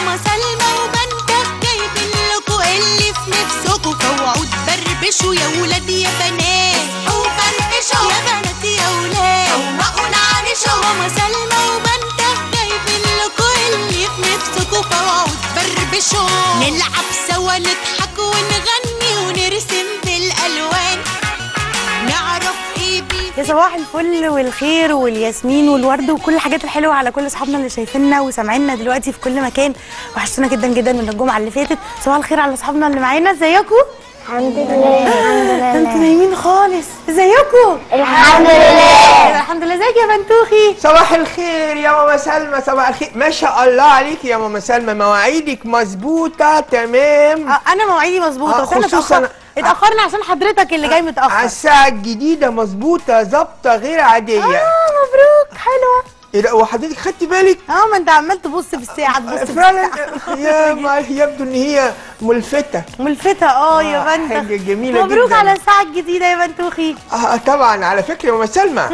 ماما سلمى صباح الفل والخير والياسمين والورد وكل الحاجات الحلوة على كل أصحابنا اللي شايفيننا وسامعيننا دلوقتي في كل مكان. وحشونا جدا جدا من الجمعة اللي فاتت. صباح الخير على أصحابنا اللي معانا. ازيكم الحمد لله الحمد ده أنتوا لله نايمين خالص. ازيكم الحمد لله. الحمد لله. إزيك يا بنتوخي؟ صباح الخير يا ماما سلمى. صباح الخير. ما شاء الله عليك يا ماما سلمى. مواعيدك مظبوطة تمام؟ آه، أنا مواعيدي مظبوطة. آه، خصوصاً- اتأخرنا عشان حضرتك اللي جاي على متأخر. الساعة الجديده مظبوطة ظابطة غير عادية. آه مبروك حلوة. إيه ده وحضرتك خدتي بالك؟ آه ما انت عمال تبص في الساعة تبص في فعلا الساعة. يا ما يبدو إن هي ملفتة. ملفتة آه يا آه، بنت حاجة جميلة مبروك جداً. على الساعة الجديدة يا بنتوخي. آه طبعا على فكرة يا ماما سلمى.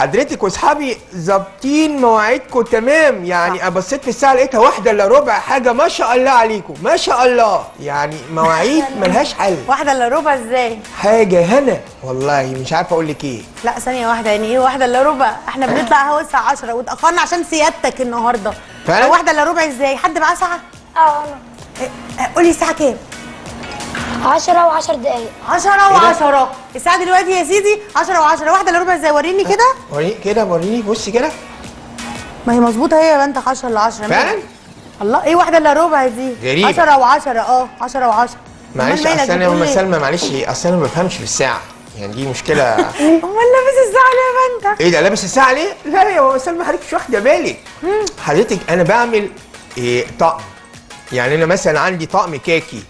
حضرتك واصحابي ظابطين مواعيدكم تمام. يعني بصيت في الساعة لقيتها واحدة إلا ربع حاجة ما شاء الله عليكم. ما شاء الله. يعني مواعيد ملهاش حل. واحدة إلا ربع إزاي؟ حاجة هنا. والله مش عارفة أقول لك إيه. لا ثانية واحدة. يعني إيه واحدة إلا ربع؟ إحنا بنطلع أهو الساعة 10 واتأخرنا عشان سيادتك النهاردة. فعلا؟ واحدة إلا ربع إزاي؟ حد معاه ساعة؟ آه أنا إيه، آه، قولي الساعة كام؟ 10 و10 دقايق. 10 و10 الساعة دلوقتي يا سيدي. 10 و10 واحدة إلا ربع إزاي؟ وريني كده. وريني كده وريني. بصي كده. ما هي مظبوطة هي يا بنت. 10 ل 10 فعلا؟ الله إيه واحدة إلا ربع دي؟ غريبة. 10 و10 آه 10 و10 معلش أصل أنا يا ماما سلمى معلش أصل أنا ما بفهمش في الساعة. يعني دي مشكلة. أمال لابس الساعة ليه يا بنت؟ إيه ده لابس الساعة ليه؟ لا يا ماما سلمى حضرتك مش واخدة بالك حضرتك أنا بعمل إيه طقم. يعني أنا مثلا عندي طقم كاكي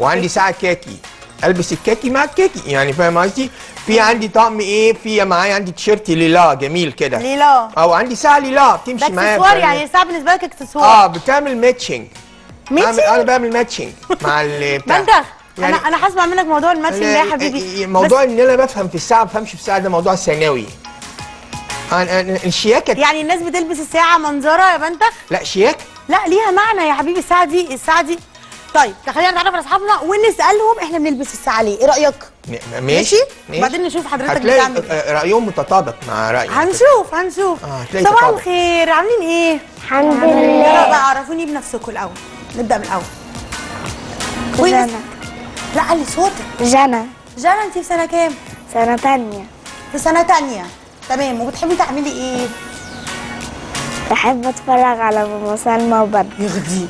وعندي ساعة كاكي ألبس الكاكي مع الكاكي يعني فاهم قصدي؟ في عندي طقم إيه؟ في معايا عندي تيشيرت ليلا جميل كده. ليلا أو عندي ساعة ليلا بتمشي معايا اكسسوار يعني الساعة بالنسبة لك اكسسوار آه بتعمل matching matching؟ بعمل- أنا بعمل matching مع ال بتاع. بنتخ أنا أنا هسمع منك موضوع ال matching ده يا حبيبي. موضوع إن أنا بفهم في الساعة ما بفهمش في الساعة ده موضوع ثانوي. الشياكه يعني الناس بتلبس الساعة منظرة يا بنتخ لا شياكة. لا ليها معنى يا حبيبي. الساعة دي الساعة دي طيب خلينا نتعرف على أصحابنا ونسألهم إحنا بنلبس الساعة ليه؟ إيه رأيك؟ م- ماشي وبعدين نشوف حضرتك بتعمل إيه. آه، رأيهم متطابق مع رايي هنشوف هنشوف. آه، صباح. الخير عاملين إيه؟ الحمد يلا لله. بقى عرفوني بنفسكم الأول. نبدأ من الأول. جنى لا علي صوتك. جنى جانا انت في سنة كام؟ سنة تانية. في سنة تانية. تمام وبتحبي تعملي إيه؟ بحب أتفرج على ماما سلمى وبرد يغدي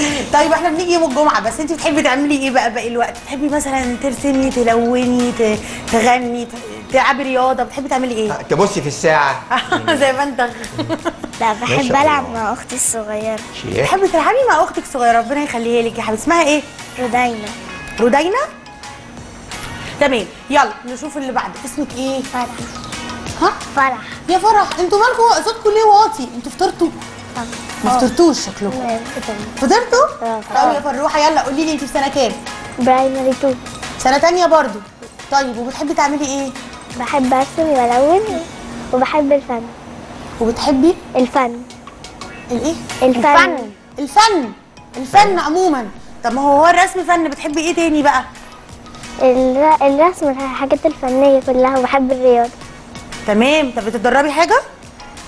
طيب إحنا بنيجي يوم الجمعة بس انت بتحبي تعملي إيه بقى باقي الوقت؟ بتحبي مثلا ترسمي تلوني ت- تغني تلعبي رياضة بتحبي تعملي إيه؟ آه، تبصي في الساعة. زي ما انت. لا بحب ألعب. مع أختي الصغيرة. شياكه بتحبي تلعبي مع أختك الصغيرة؟ ربنا يخليها لك يا حبيبتي. اسمها إيه؟ رودينا. رودينا؟ تمام يلا نشوف اللي بعد. اسمك إيه؟ فرح. ها؟ فرح. يا فرح أنتوا مالكم صوتكم ليه واطي؟ أنتوا فطرتوا. ما فطرتوش شكلكم. فطرتوا. طب يا فروحة يلا قولي لي انت في سنة كام؟ برايمري 2 سنة تانية برضو. طيب وبتحبي تعملي إيه؟ بحب ارسم والون وبحب الفن. وبتحبي؟ الفن. الايه؟ الفن. الفن. الفن. عموما. طب ما هو هو الرسم فن بتحبي إيه تاني بقى؟ الر- الرسم الحاجات الفنية كلها وبحب الرياضة. تمام. طب بتتدربي حاجة؟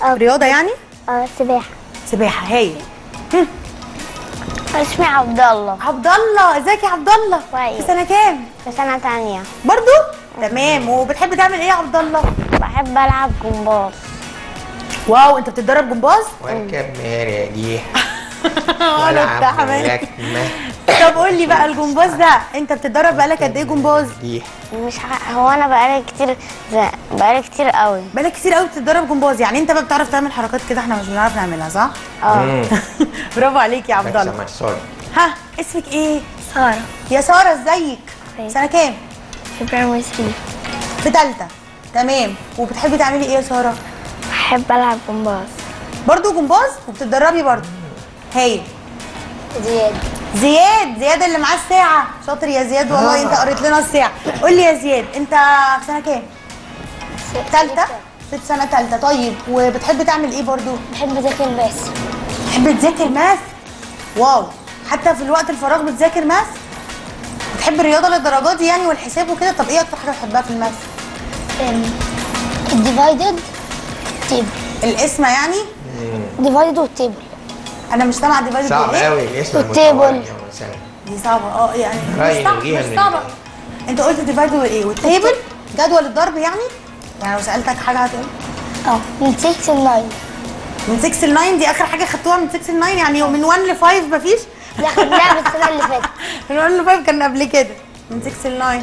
آه. رياضة يعني؟ آه سباحة. سباحه هايل اسمي عبد الله عبد الله ازيك يا عبد الله كويس. في سنة كام؟ في سنة تانية. برضو؟ تمام. وبتحبي تعمل إيه يا عبد الله بحب ألعب جمباز. واو انت بتتدرب جمباز؟ واركب مريح ولا بتاع طب قول لي بقى الجمباز ده انت بتتدرب بقالك قد إيه جمباز؟ مش ع... هو أنا بقالي كتير. بقالي كتير قوي. بقالك كتير قوي بتتدرب جمباز يعني انت بقى بتعرف تعمل حركات كده إحنا مش بنعرف نعملها صح؟ آه. برافو عليك يا عبد الله. ها اسمك إيه؟ سارة. يا سارة ازيك؟ كويس. سنة كام؟ في primary 3 في ثالثه تمام. وبتحبي تعملي إيه يا سارة؟ بحب ألعب جمباز. برضو جمباز؟ وبتتدربي برضو. هايل زياد. زياد زياد اللي معاه الساعة. شاطر يا زياد والله انت قريت لنا الساعة. قول لي يا زياد انت في سنة كام؟ ثالثه في سنة ثالثه طيب وبتحب تعمل إيه برضو؟ بحب اذاكر بس بتحب تذاكر math Wow. حتى في الوقت الفراغ بتذاكر math بتحب الرياضة للدرجات دي يعني والحساب وكده؟ طب إيه أكتر حاجة بتحبها في ال math ال divided table القسمه يعني؟ divided وال table أنا مش سامعه divide صعب قوي الاسم وال table. دي صعبة. آه يعني مش صعبه مش من صعبه أنت قلت divide وإيه؟ وال table جدول الضرب يعني؟ يعني لو سألتك حاجة هتقول. آه من 6 ل 9 من 6 ل 9 دي آخر حاجة خدتوها من 6 ل 9 يعني من 1 ل 5 مفيش؟ لا خدناها السنة اللي فاتت من 1 ل 5 كان قبل كده. من 6 ل 9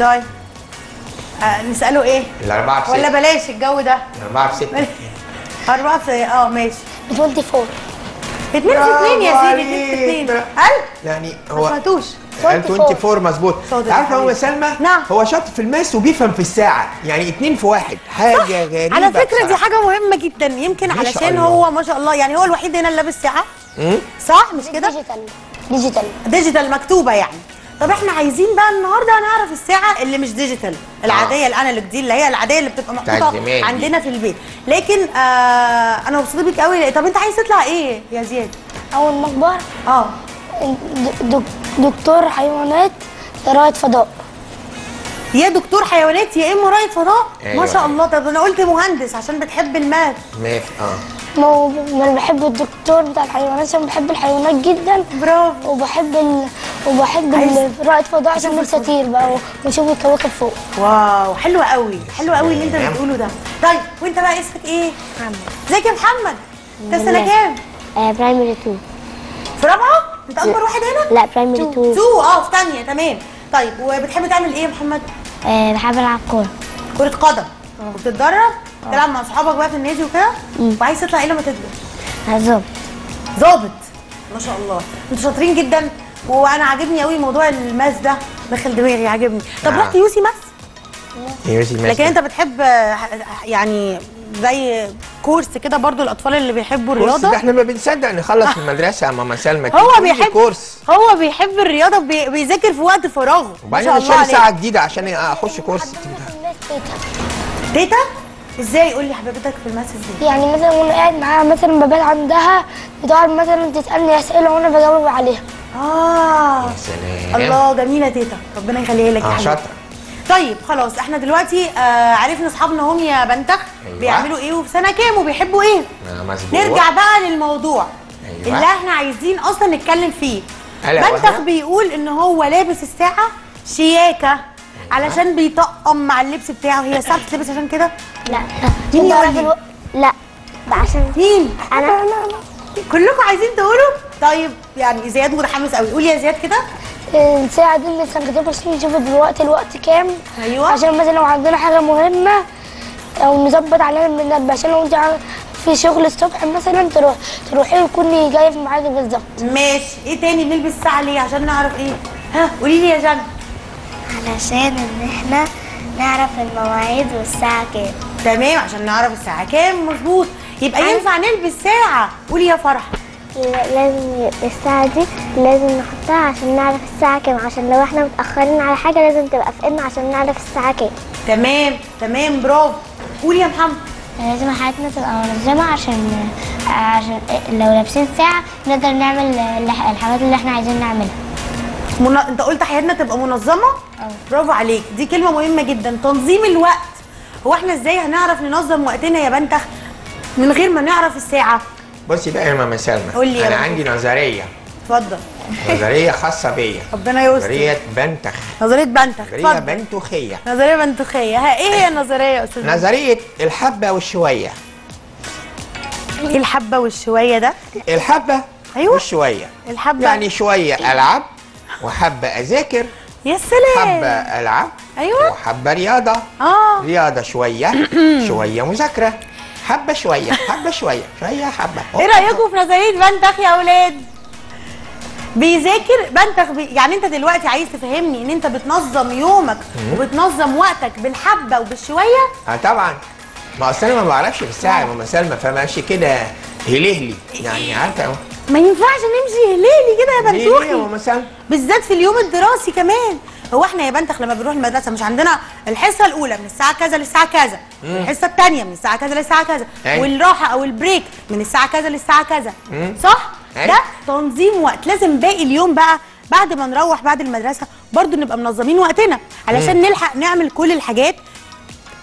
طيب. آه نسأله إيه؟ الأربعة في ولا ستة. بلاش الجو ده. الأربعة في ستة. أربعة في آه ماشي. 24 اتنين في اتنين يا سيدي اتنين في. اتنين. قال يعني ما هو سمعتوش. قال 24. 24 مظبوط. عارفه هو. سلمى؟ نعم. هو شاطر في الماس وبيفهم في الساعة. يعني اتنين في واحد. حاجة غريبه على فكرة دي بصراحة. حاجة مهمة جدا. يمكن ما علشان الله. هو ما شاء الله يعني هو الوحيد هنا اللي لابس ساعة؟ صح؟ مش كده؟ Digital. Digital. Digital مكتوبة يعني. طب إحنا عايزين بقى النهارده نعرف الساعة اللي مش digital العادية ال analog دي اللي هي العادية اللي بتبقى محطوطة. عندنا في البيت. لكن آه أنا مبسوطة بيك قوي. طب أنت عايز تطلع إيه يا زياد؟ أول ما أكبر آه. دك- دكتور حيوانات رائد فضاء. يا دكتور حيوانات يا اما رائد فضاء؟ ما أيوة. شاء الله طب أنا قلت مهندس عشان بتحب ال math. ماشي آه. ما هو- ما أنا بحب الدكتور بتاع الحيوانات عشان بحب الحيوانات جدا. برافو. وبحب ال... وبحب رائد فضاء عشان نفسي أطير بقى ونشوف الكواكب فوق. واو حلو قوي حلو قوي اللي أنت. بتقوله ده. طيب وأنت بقى اسمك إيه؟ محمد. إزيك يا محمد؟ أنت سنة. كام؟ primary 2 في رابعة؟ أنت أكبر واحد هنا؟ لا primary 2 two آه في تانية تمام. طيب وبتحب تعمل إيه يا محمد؟ بحب ألعب كورة. كرة قدم. وبتتدرب تلعب مع اصحابك بقى في النادي وكده؟ وعايز تطلع إيه لما تكبر؟ هزوم ظابط. ما شاء الله. أنتوا شاطرين جدا. وأنا عاجبني قوي موضوع الماس ده. داخل دماغي عاجبني. طب آه. رحت يوسي ماس؟ يوسي ماشي لكن انت بتحب آه، يعني زي كورس كده برضو الأطفال اللي بيحبوا كورس ده الرياضه إحنا ما بنصدق نخلص المدرسة يا ماما سلمى هو بيحب كورس. هو بيحب الرياضة بي... بيذاكر في وقت فراغه. وبعدين أنا ساعة جديدة عشان أخش كورس. تيتا إزاي؟ قول لي حبيبتك في الماس إزاي يعني مثلا وأنا قاعد معاها مثلا ببات عندها بتقعد مثلا تسألني أسئلة وأنا بجاوب عليها. آه. سلام. الله جميلة تيتا. ربنا يخليها لك يا حبيبتي. شاطرة. طيب خلاص إحنا دلوقتي آه عرفنا اصحابنا هم يا بنتخ أيوة. بيعملوا إيه وفي سنة كام وبيحبوا إيه. آه، نرجع بقى للموضوع أيوة. اللي إحنا عايزين أصلا نتكلم فيه. بنتخ؟ بيقول ان هو لابس الساعة شياكة علشان بيطقم مع اللبس بتاعه. هي الساعة بتتلبس عشان كده؟ لا. مين لا يقول. لا. عشان مين؟ أنا. كلكم عايزين تقولوا؟ طيب يعني زياد متحمس قوي. قول يا زياد كده. نساعد نستخدمه عشان نشوف دلوقتي الوقت كام؟ أيوه. عشان مثلا لو عندنا حاجة مهمة أو نظبط عليها المنبه عشان لو انت في شغل الصبح مثلا تروح تروحي وتكوني جاية في ميعادك بالظبط. ماشي. إيه تاني بنلبس ساعة ليه؟ عشان نعرف إيه. ها قولي لي يا جنى علشان إن إحنا نعرف المواعيد والساعة كام. تمام عشان نعرف الساعة كام. مظبوط. يبقى ينفع نلبس ساعة. قولي يا فرح. لازم الساعة دي لازم نحطها عشان نعرف الساعة كام عشان لو إحنا متأخرين على حاجة لازم تبقى في إيدنا عشان نعرف الساعة كام. تمام تمام برافو. قولي يا محمد. لازم حياتنا تبقى منظمة عشان عشان لو لابسين ساعة نقدر نعمل الحاجات اللي إحنا عايزين نعملها. من... أنت قلت حياتنا تبقى منظمة؟ برافو عليك. دي كلمة مهمة جدا. تنظيم الوقت. هو إحنا إزاي هنعرف ننظم وقتنا يا بنتخ من غير ما نعرف الساعة. بصي بقى يا ماما سلمى قول لي يا أنا. عندي نظرية. اتفضل. نظرية خاصة بيا. ربنا يستر نظرية بنتخ. نظرية بنتخ نظرية بنتخيه نظرية بنتخيه ها إيه هي النظرية يا أستاذ نظرية الحبة والشوية. إيه الحبة والشوية ده؟ الحبة أيوة. والشوية. الحبة. يعني شوية العب وحبة أذاكر. يا سلام. حبة العب أيوه. وحبة رياضة. آه. رياضة شوية. شوية مذاكرة. حبة شوية حبة شوية شوية حبة. إيه رأيكم في نظرية بنتخ يا أولاد بيذاكر بنتخ بي... يعني أنت دلوقتي عايز تفهمني إن أنت بتنظم يومك وبتنظم وقتك بالحبة وبالشوية؟ آه طبعا. ما أصل أنا ما بعرفش بالساعة يا ماما سلمى فماشي كده هلهلي. يعني عارفة أهو. ما ينفعش نمشي ليلي كده يا ليه ليه يا بنتوخي ماما سلمى؟ بالذات في اليوم الدراسي كمان. هو إحنا يا بنتخ لما بنروح المدرسة مش عندنا الحصة الأولى من الساعة كذا للساعة كذا الحصة الثانية من الساعة كذا للساعة كذا. والراحة أو البريك من الساعة كذا للساعة كذا صح. ده تنظيم وقت لازم باقي اليوم بقى بعد ما نروح بعد المدرسة برضو نبقى منظمين وقتنا علشان نلحق نعمل كل الحاجات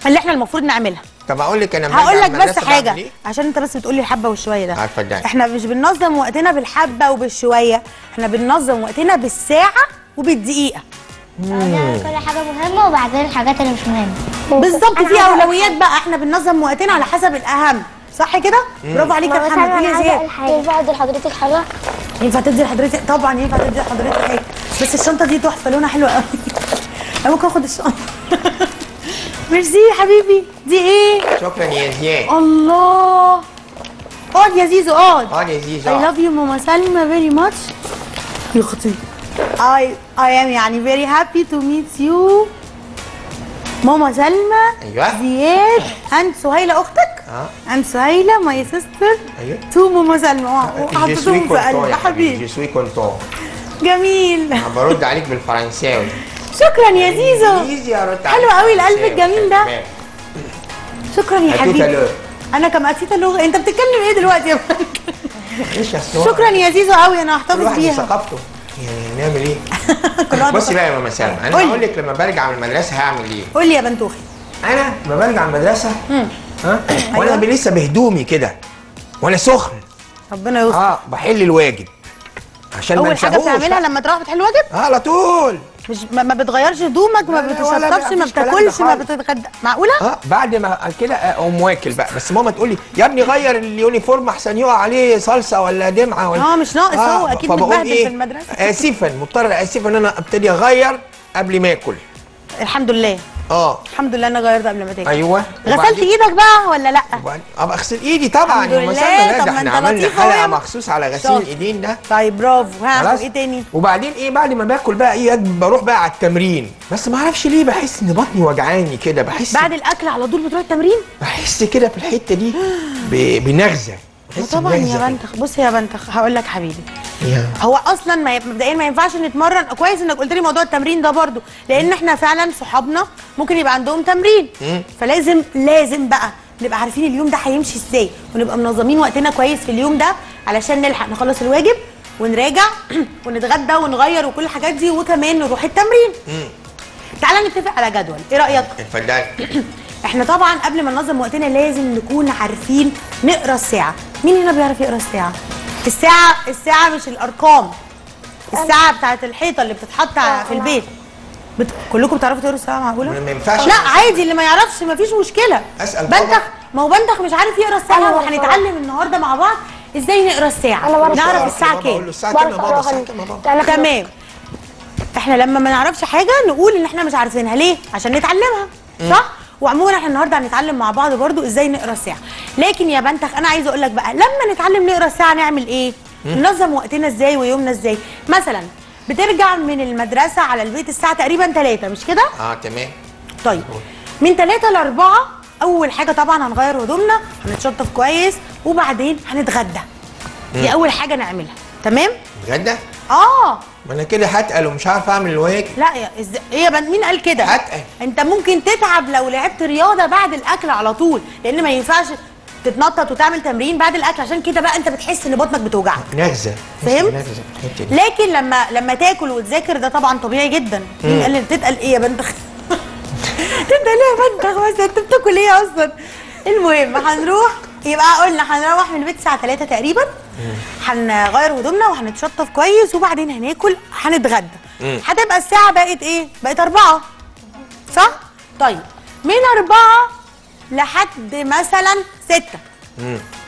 اللي إحنا المفروض نعملها طب أقول لك أنا هقول لك بس حاجة إيه؟ عشان أنت بس بتقولي الحبة والشوية ده عارفة ده. إحنا مش بننظم وقتنا بالحبة وبالشوية إحنا بننظم وقتنا بالساعة وبالدقيقة كل حاجة مهمة وبعدين الحاجات اللي مش مهمة. بالظبط في أولويات بقى. إحنا بننظم وقتنا على حسب الأهم. صح كده؟ برافو عليك يا محمد. قولي يا زياد حاجة ينفع ادي لحضرتك حاجة؟ ينفع تدي لحضرتك طبعا ينفع تدي لحضرتك حاجة. بس الشنطة دي تحفة لونها حلو قوي. أنا ممكن آخد الشنطة. ميرسي يا حبيبي. دي إيه؟ شكرا يا زياد. الله. أقعد يا زيزو أقعد. آه يا زيزو. I love you ماما سلمى very much. يا خطير I I am يعني very happy to meet you. ماما سلمى أيوة. زياد and سهيلة أختك. آه. and سهيلة my sister. أيوة. تو ماما سلمى. Je suis حطيتهم في قلبي حبيبي. suis content جميل. برد عليك بالفرنساوي. شكرا يا زيزو. حلو قوي القلب. الجميل ده. شكرا يا حبيبي. أنا كما اتيتا لغة. أنت بتتكلم إيه دلوقتي يا؟ شكرا يا زيزو قوي أنا هحتفظ بيها. بثقافته. يعني نعمل إيه؟ كل واحد بصي بقى يا ماما سلمى أنا. هقول لك لما برجع من المدرسة هعمل إيه؟ قول لي يا بنتوخي أنا لما برجع من المدرسة ها وأنا أيوة. لسه بهدومي كده وأنا سخن ربنا يستر آه بحل الواجب عشان ما أول حاجة بتعملها. لما تروح بتحل واجب آه، على طول مش ما, ما بتغيرش هدومك ما بتشطفش ما بتاكلش ما. بتتغدى معقولة آه بعد ما كده اقوم واكل بقى بس ماما تقول لي يا ابني غير ال uniform أحسن يقع عليه صلصة ولا دمعة ولا آه، مش ناقص هو، أكيد متبهدل إيه؟ في المدرسة. اسفا مضطر اسفا إن أنا أبتدي أغير قبل ما آكل الحمد لله. آه. الحمد لله أنا غيرت قبل ما تاكل أيوه. غسلت إيدك بقى ولا لأ؟ ابقى اغسل إيدي طبعا. الحمد يا لله، طب ما إحنا أنت عملنا حلقه مخصوص على غسيل. الإيدين ده. طيب برافو. ها خلاص. وايه تاني؟ وبعدين إيه بعد ما باكل بقى إيه بروح بقى على التمرين. بس ما أعرفش ليه بحس إن بطني وجعاني كده. بحس بعد الأكل على طول بتروح التمرين؟ بحس كده في الحتة دي بنغزة. طبعا يا. بنتخ. بص يا بنتخ هقول لك حبيبي. يا. هو أصلا ما مبدئيا ما ينفعش نتمرن. كويس إنك قلت لي موضوع التمرين ده برضو لأن إحنا فعلا صحابنا ممكن يبقى عندهم تمرين. فلازم لازم بقى نبقى عارفين اليوم ده هيمشي إزاي ونبقى منظمين وقتنا كويس في اليوم ده علشان نلحق نخلص الواجب ونراجع ونتغدى ونغير وكل الحاجات دي وكمان نروح التمرين. تعالى نتفق على جدول. إيه رأيك؟ اتفضلي. إحنا طبعا قبل ما ننظم وقتنا لازم نكون عارفين نقرأ الساعة. مين هنا بيعرف يقرأ الساعة؟ الساعة الساعة مش الأرقام. الساعة بتاعت الحيطة اللي بتتحط ع- في البيت. بت... كلكم بتعرفوا تقروا الساعة معقولة؟ ما ينفعش. لا عادي اللي ما يعرفش ما فيش مشكلة. بابا. بنتخ ما هو بنتخ مش عارف يقرأ الساعة وهنتعلم النهارده مع بعض إزاي نقرأ الساعة؟ نعرف. الساعة كام. له الساعة كام بابا. تمام. إحنا لما ما نعرفش حاجة نقول إن إحنا مش عارفينها. ليه؟ عشان نتعلمها. صح؟ وعموما إحنا النهارده هنتعلم مع بعض برضو إزاي نقرأ الساعة لكن يا بنتخ أنا عايزة أقول لك بقى لما نتعلم نقرأ الساعة نعمل إيه؟ ننظم وقتنا إزاي ويومنا إزاي. مثلا بترجع من المدرسة على البيت الساعة تقريبا 3 مش كده؟ آه تمام. طيب من 3 ل 4 أول حاجة طبعا هنغير هدومنا هنتشطف كويس وبعدين هنتغدى. دي أول حاجة نعملها تمام؟ بجد آه. ما أنا كده هتقل ومش عارف أعمل الواجب. لا يا إزاي إيه يا بنت؟ مين قال كده؟ هتقل. أنت ممكن تتعب لو لعبت رياضة بعد الأكل على طول لأن ما ينفعش تتنطط وتعمل تمرين بعد الأكل. عشان كده بقى أنت بتحس إن بطنك بتوجعك. نغزة. فهمت؟ دي. لكن لما لما تاكل وتذاكر ده طبعا طبيعي جدا. مين قال إن تتقل إيه يا بنت؟ تتقل إيه يا بنت؟ أنت بتاكل إيه أصلا؟ المهم هنروح يبقى قلنا هنروح من البيت الساعة 3 تقريبا. هنغير هدومنا وهنتشطف كويس وبعدين هناكل هنتغدى. هتبقى الساعة بقت إيه؟ بقت أربعة. صح؟ طيب من أربعة لحد مثلا ستة.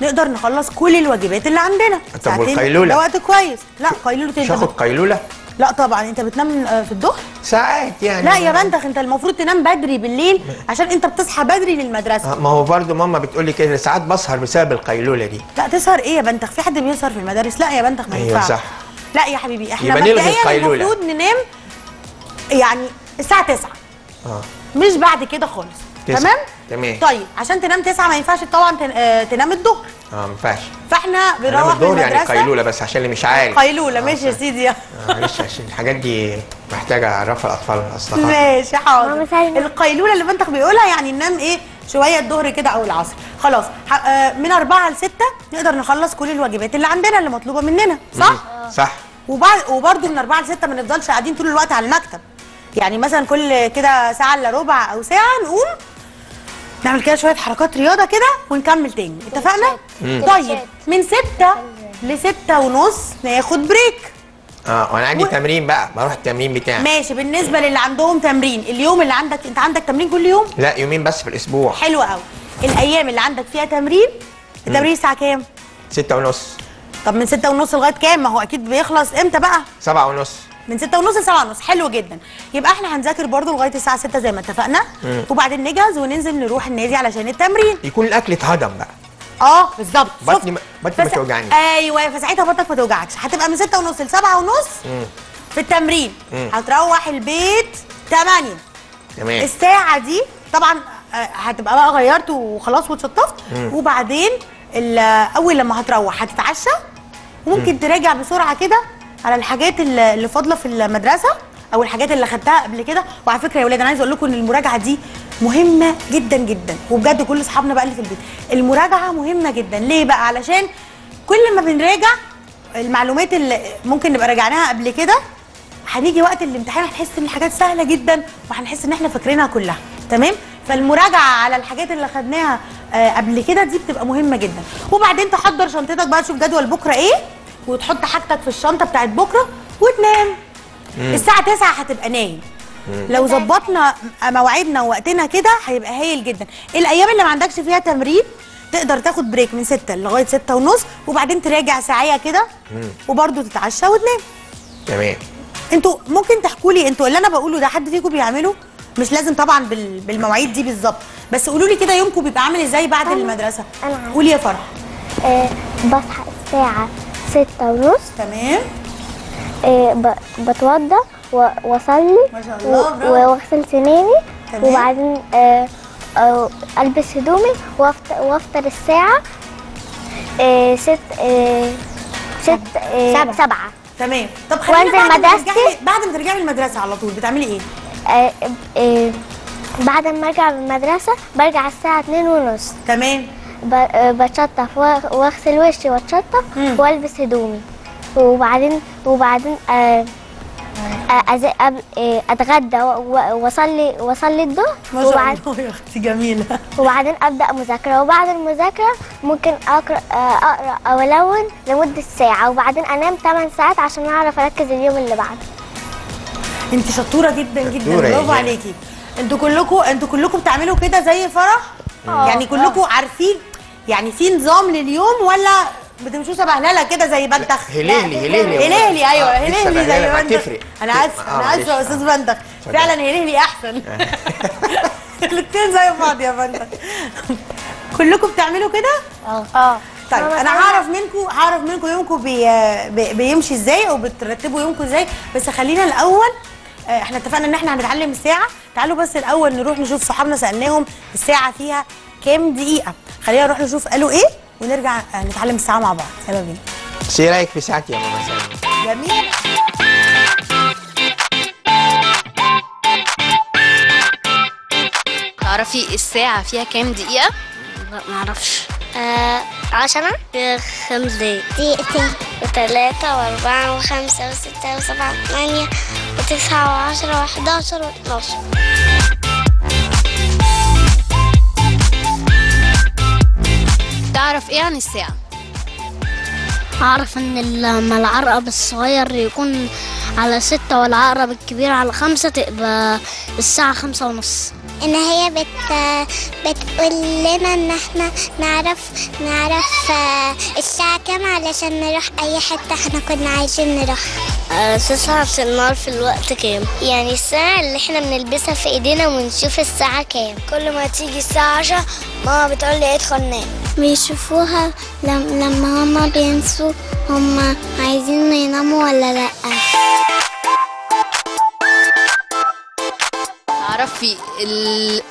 نقدر نخلص كل الواجبات اللي عندنا. طب ساعتين والقيلولة؟ ده وقت كويس. لا مش انت هاخد قيلولة؟ لا طبعا أنت بتنام آه، في الظهر؟ ساعات يعني. لا يا بنتخ أنت المفروض تنام بدري بالليل عشان أنت بتصحى بدري للمدرسة. آه، ما هو برضه ماما بتقول لي كده ساعات بسهر بسبب القيلولة دي. لا تسهر إيه يا بنتخ في حد بيسهر في المدارس؟ لا يا بنتخ ما أيوة ينفعش. صح. لا يا حبيبي إحنا مبدئيا. المفروض ننام يعني الساعة 9 آه. مش بعد كده خالص. تمام؟ تمام. طيب عشان تنام 9 ما ينفعش طبعا تن... آه، تنام الظهر. آه ما ينفعش. فاحنا بنروح من الظهر يعني قيلولة بس عشان اللي مش عارف. قيلولة ماشي يا سيدي. آه، معلش عشان الحاجات دي محتاجة اعرفها الأطفال الاصدقاء ماشي حاضر. القيلولة اللي بنتك بيقولها يعني ننام إيه شوية الظهر كده أو العصر. خلاص آه، من أربعة لستة نقدر نخلص كل الواجبات اللي عندنا اللي مطلوبة مننا صح؟ صح. وبعد وبرده من 4 ل 6 ما نفضلش قاعدين طول الوقت على المكتب. يعني مثلا كل كده ساعة إلا ربع أو ساعة نقوم نعمل كده شوية حركات رياضة كده ونكمل تاني. اتفقنا؟ طيب من 6 ل 6 ونص ناخد بريك. آه وأنا عندي و- تمرين بقى. بروح التمرين بتاعي. ماشي بالنسبة للي عندهم تمرين اليوم اللي عندك أنت عندك تمرين كل يوم؟ لا يومين بس في الأسبوع. حلو قوي. الأيام اللي عندك فيها تمرين؟ التمرين الساعة كام؟ ستة ونص. طب من 6 ونص لغاية كام؟ ما هو أكيد بيخلص. إمتى بقى؟ سبعة ونص. من 6 ونص ل 7 ونص. حلو جدا. يبقى إحنا هنذاكر برضو لغاية الساعة 6 زي ما اتفقنا. وبعدين نجهز وننزل نروح النادي علشان التمرين. يكون الأكل اتهضم بقى. آه بالظبط. بطني؟ ما- بطني ما توجعنيش. أيوه فساعتها بطنك ما توجعكش. هتبقى من 6 ونص ل 7 ونص في التمرين. هتروح البيت 8 تمام. الساعة دي طبعا آه، هتبقى بقى غيرت وخلاص واتشطفت. وبعدين أول لما هتروح هتتعشى. وممكن تراجع بسرعة كده على الحاجات اللي فاضلة في المدرسة أو الحاجات اللي خدتها قبل كده. وعلى فكرة يا ولاد أنا عايزة أقول لكم إن المراجعة دي مهمة جدا جدا. وبجد كل أصحابنا بقى اللي في البيت. المراجعة مهمة جدا. ليه بقى؟ علشان كل ما بنراجع المعلومات اللي ممكن نبقى راجعناها قبل كده هنيجي وقت الامتحان هنحس إن الحاجات سهلة جدا وهنحس إن إحنا فاكرينها كلها. تمام؟ فالمراجعة على الحاجات اللي خدناها آه، قبل كده دي بتبقى مهمة جدا. وبعدين تحضر شنطتك بقى تشوف جدول بكرة إيه؟ وتحط حاجتك في الشنطة بتاعت بكرة وتنام. الساعة 9 هتبقى نايم. لو ظبطنا مواعيدنا ووقتنا كده هيبقى هايل جدا. الأيام اللي ما عندكش فيها تمرين تقدر تاخد بريك من 6 لغاية 6 ونص وبعدين تراجع ساعية كده وبرده تتعشى وتنام. تمام. أنتوا ممكن تحكوا لي أنتوا اللي أنا بقوله ده حد فيكم بيعمله؟ مش لازم طبعا بال... بالمواعيد دي بالظبط. بس قولوا لي كده يومكم بيبقى عامل إزاي بعد المدرسة؟ أنا. قولي يا فرح. آه، بصحى الساعة ستة ونص تمام ب- بتوضى وأصلي ما شاء الله، و- برافو. وأغسل سناني تمام. وبعدين آه، آه، ألبس هدومي وأفطر, الساعة آه، ست آه، ست آه، سبعة. سبعة تمام طب خلينا بعد ما مدرستي. ترجعي بعد ما ترجعي من المدرسة على طول بتعملي إيه آه، آه، بعد ما أرجع من المدرسة برجع الساعة اتنين ونص تمام بتشطف وا- واغسل وشي واتشطف. والبس هدومي. وبعدين وبعدين آه، آه، آه، أتغدى وأصلي وأصلي الظهر. ما شاء وبعد الله يا أختي جميلة. وبعدين أبدأ مذاكرة. وبعد المذاكرة ممكن أقرأ أقرأ أو ألون لمدة ساعة. وبعدين أنام 8 ساعات عشان أعرف أركز اليوم اللي بعده. انت شطورة جدا جدا. برافو. عليكي. أنتوا كلكم أنتوا كلكم بتعملوا كده زي فرح؟ يعني كلكم عارفين يعني في نظام لليوم ولا بتمشوا سبهلله كده زي بنتخ هليلي هليلي هليلي أيوه آه، لسه هليلي زي تفرق أنا اسفه آه، أنا. اسفه يا أستاذ بنتخ اتفضل. فعلا هليلي أحسن. الاثنين زي بعض يا بنتخ كلكم بتعملوا كده؟ آه. طيب ماما أنا. هعرف منكم هعرف منكم يومكم بي بي بيمشي إزاي أو بترتبوا يومكم إزاي. بس خلينا الأول آه، إحنا اتفقنا إن إحنا هنتعلم الساعة. تعالوا بس الأول نروح نشوف صحابنا سألناهم الساعة فيها كام دقيقة. خلينا نروح نشوف قالوا إيه ونرجع نتعلم الساعة مع بعض. يلا بينا. إيه رأيك في ساعتي يا ماما جميل. تعرفي الساعة فيها كام دقيقة؟ لا معرفش آه عشرة. خمس دقايق دقيقتين. وثلاثة وأربعة وخمسة وستة وسبعة وثمانية وتسعة وعشرة وحداشر واتناشر. تعرف إيه عن الساعة؟ أعرف إن لما العقرب الصغير يكون على ستة والعقرب الكبير على خمسة تبقى الساعة خمسة ونص إن هي بت بتقول لنا إن إحنا نعرف نعرف آه، الساعة كام علشان نروح أي حتة إحنا كنا عايزين نروح. أساسها عشان نعرف الوقت كام. يعني الساعة اللي إحنا بنلبسها في إيدينا ونشوف الساعة كام. كل ما تيجي الساعة عشرة ماما بتقول لي ادخل نام بيشوفوها لم لما هما بينسوا هما عايزين يناموا ولا لأ. تعرفي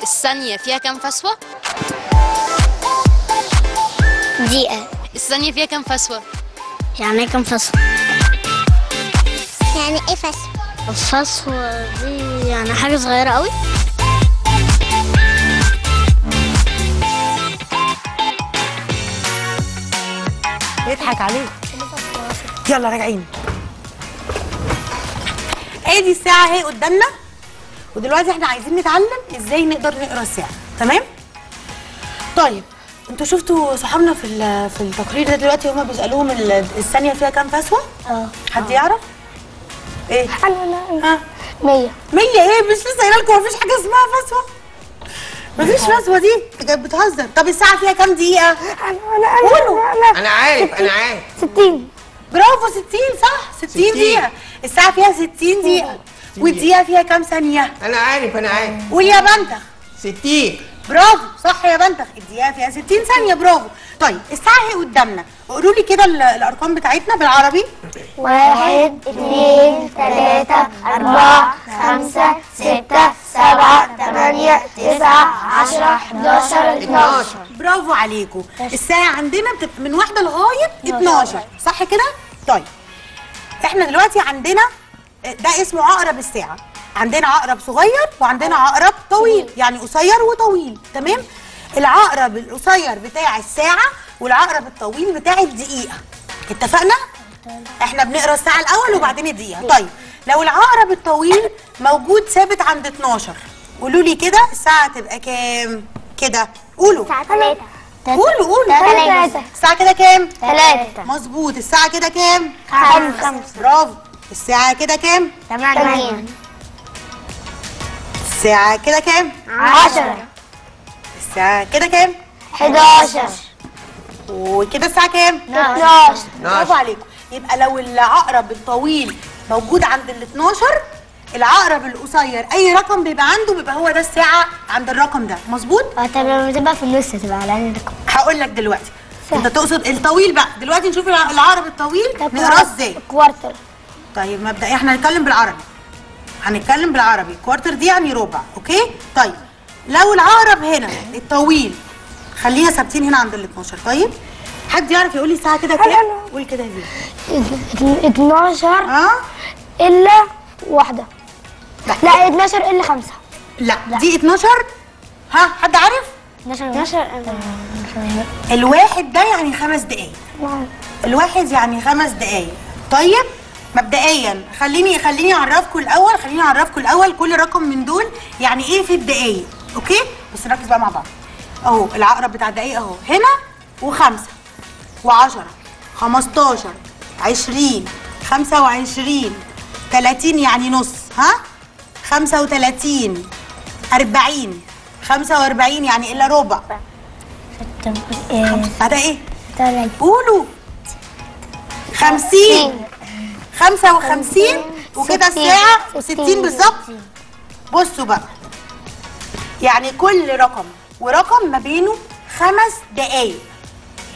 الثانية فيها كام فسوة؟ دقيقة الثانية فيها كام فسوة؟ يعني كام فسوة؟ يعني إيه فسوة؟ الفسوة دي يعني حاجة صغيرة قوي يضحك عليك يلا راجعين ادي إيه الساعة اهي قدامنا ودلوقتي إحنا عايزين نتعلم إزاي نقدر نقرا الساعة تمام؟ طيب أنتوا شفتوا صحابنا في ال- في التقرير ده دلوقتي هما بيسألوهم ال- الثانية فيها كام فسوة؟ آه. حد يعرف؟ إيه؟ ها؟ 100 100 إيه؟ مش لسه قايلة لكم مفيش حاجة اسمها فسوة؟ مفيش فسوة دي؟ انت كانت بتهزر. طب الساعة فيها كام دقيقة؟ قولوا. أنا عارف أنا عارف. 60 برافو 60 صح؟ 60 60. دقيقة. الساعة فيها 60 دقيقة. والدقيقه فيها كام ثانية؟ أنا عارف أنا عارف. قول يا بنتخ 60 برافو. صح يا بنتخ الدقيقه فيها 60 ثانية. برافو. طيب الساعة اهي قدامنا. قولوا لي كده ال- الأرقام بتاعتنا بالعربي. واحد اثنين ثلاثة أربعة خمسة ستة سبعة ثمانية تسعة عشرة 11 12 برافو عليكم الساعة عندنا بتبقى من واحدة لغاية 12 صح كده؟ طيب إحنا دلوقتي عندنا ده اسمه عقرب الساعة. عندنا عقرب صغير وعندنا عقرب طويل يعني قصير وطويل تمام؟ العقرب القصير بتاع الساعة والعقرب الطويل بتاع الدقيقة. اتفقنا؟ إحنا بنقرا الساعة الأول وبعدين الدقيقة. طيب. لو العقرب الطويل موجود ثابت عند 12 قولوا لي كده الساعة تبقى كام؟ كده قولوا. الساعة 3 قولوا قولوا. الساعة كده كام؟ 3 مظبوط الساعة كده كام؟ خمسة. برافو. الساعة كده كام؟ 8 الساعة كده كام؟ 10 الساعة كده كام؟ 11 وكده الساعة كام؟ 12 برافو عليكم. يبقى لو العقرب الطويل موجود عند ال 12 العقرب القصير أي رقم بيبقى عنده بيبقى هو ده الساعة عند الرقم ده. مظبوط؟ طب لما تبقى في النص تبقى على أنهي رقم؟ هقول لك دلوقتي. انت تقصد الطويل بقى. دلوقتي نشوف الع- العقرب الطويل نقراه إزاي؟ quarter طيب مبدئيا إحنا هنتكلم بالعربي. هنتكلم بالعربي. quarter دي يعني ربع okay؟ طيب لو العقرب هنا الطويل خلينا ثابتين هنا عند ال 12 طيب حد يعرف يقول لي الساعة كده كام قول كده يا زين. 12 آه. إلا واحدة. لا 12 إلا 5 لا دي 12 ها حد عارف؟ 12 الواحد ده يعني خمس دقايق. الواحد يعني خمس دقايق. طيب مبدئيا خليني خليني أعرفكم الأول خليني أعرفكم الأول كل رقم من دول يعني إيه في الدقايق أوكي؟ بس نركز بقى مع بعض. أهو العقرب بتاع الدقايق أهو هنا وعشرة خمستاشر عشرين خمسة وعشرين تلاتين يعني نص ها؟ خمسة وتلاتين أربعين خمسة وأربعين يعني إلا ربع. بعد إيه؟ قولوا. خمسين. خمسة وخمسين وكده ستين. الساعة ستين. ستين. بالظبط. بصوا بقى. يعني كل رقم ورقم ما بينه خمس دقايق.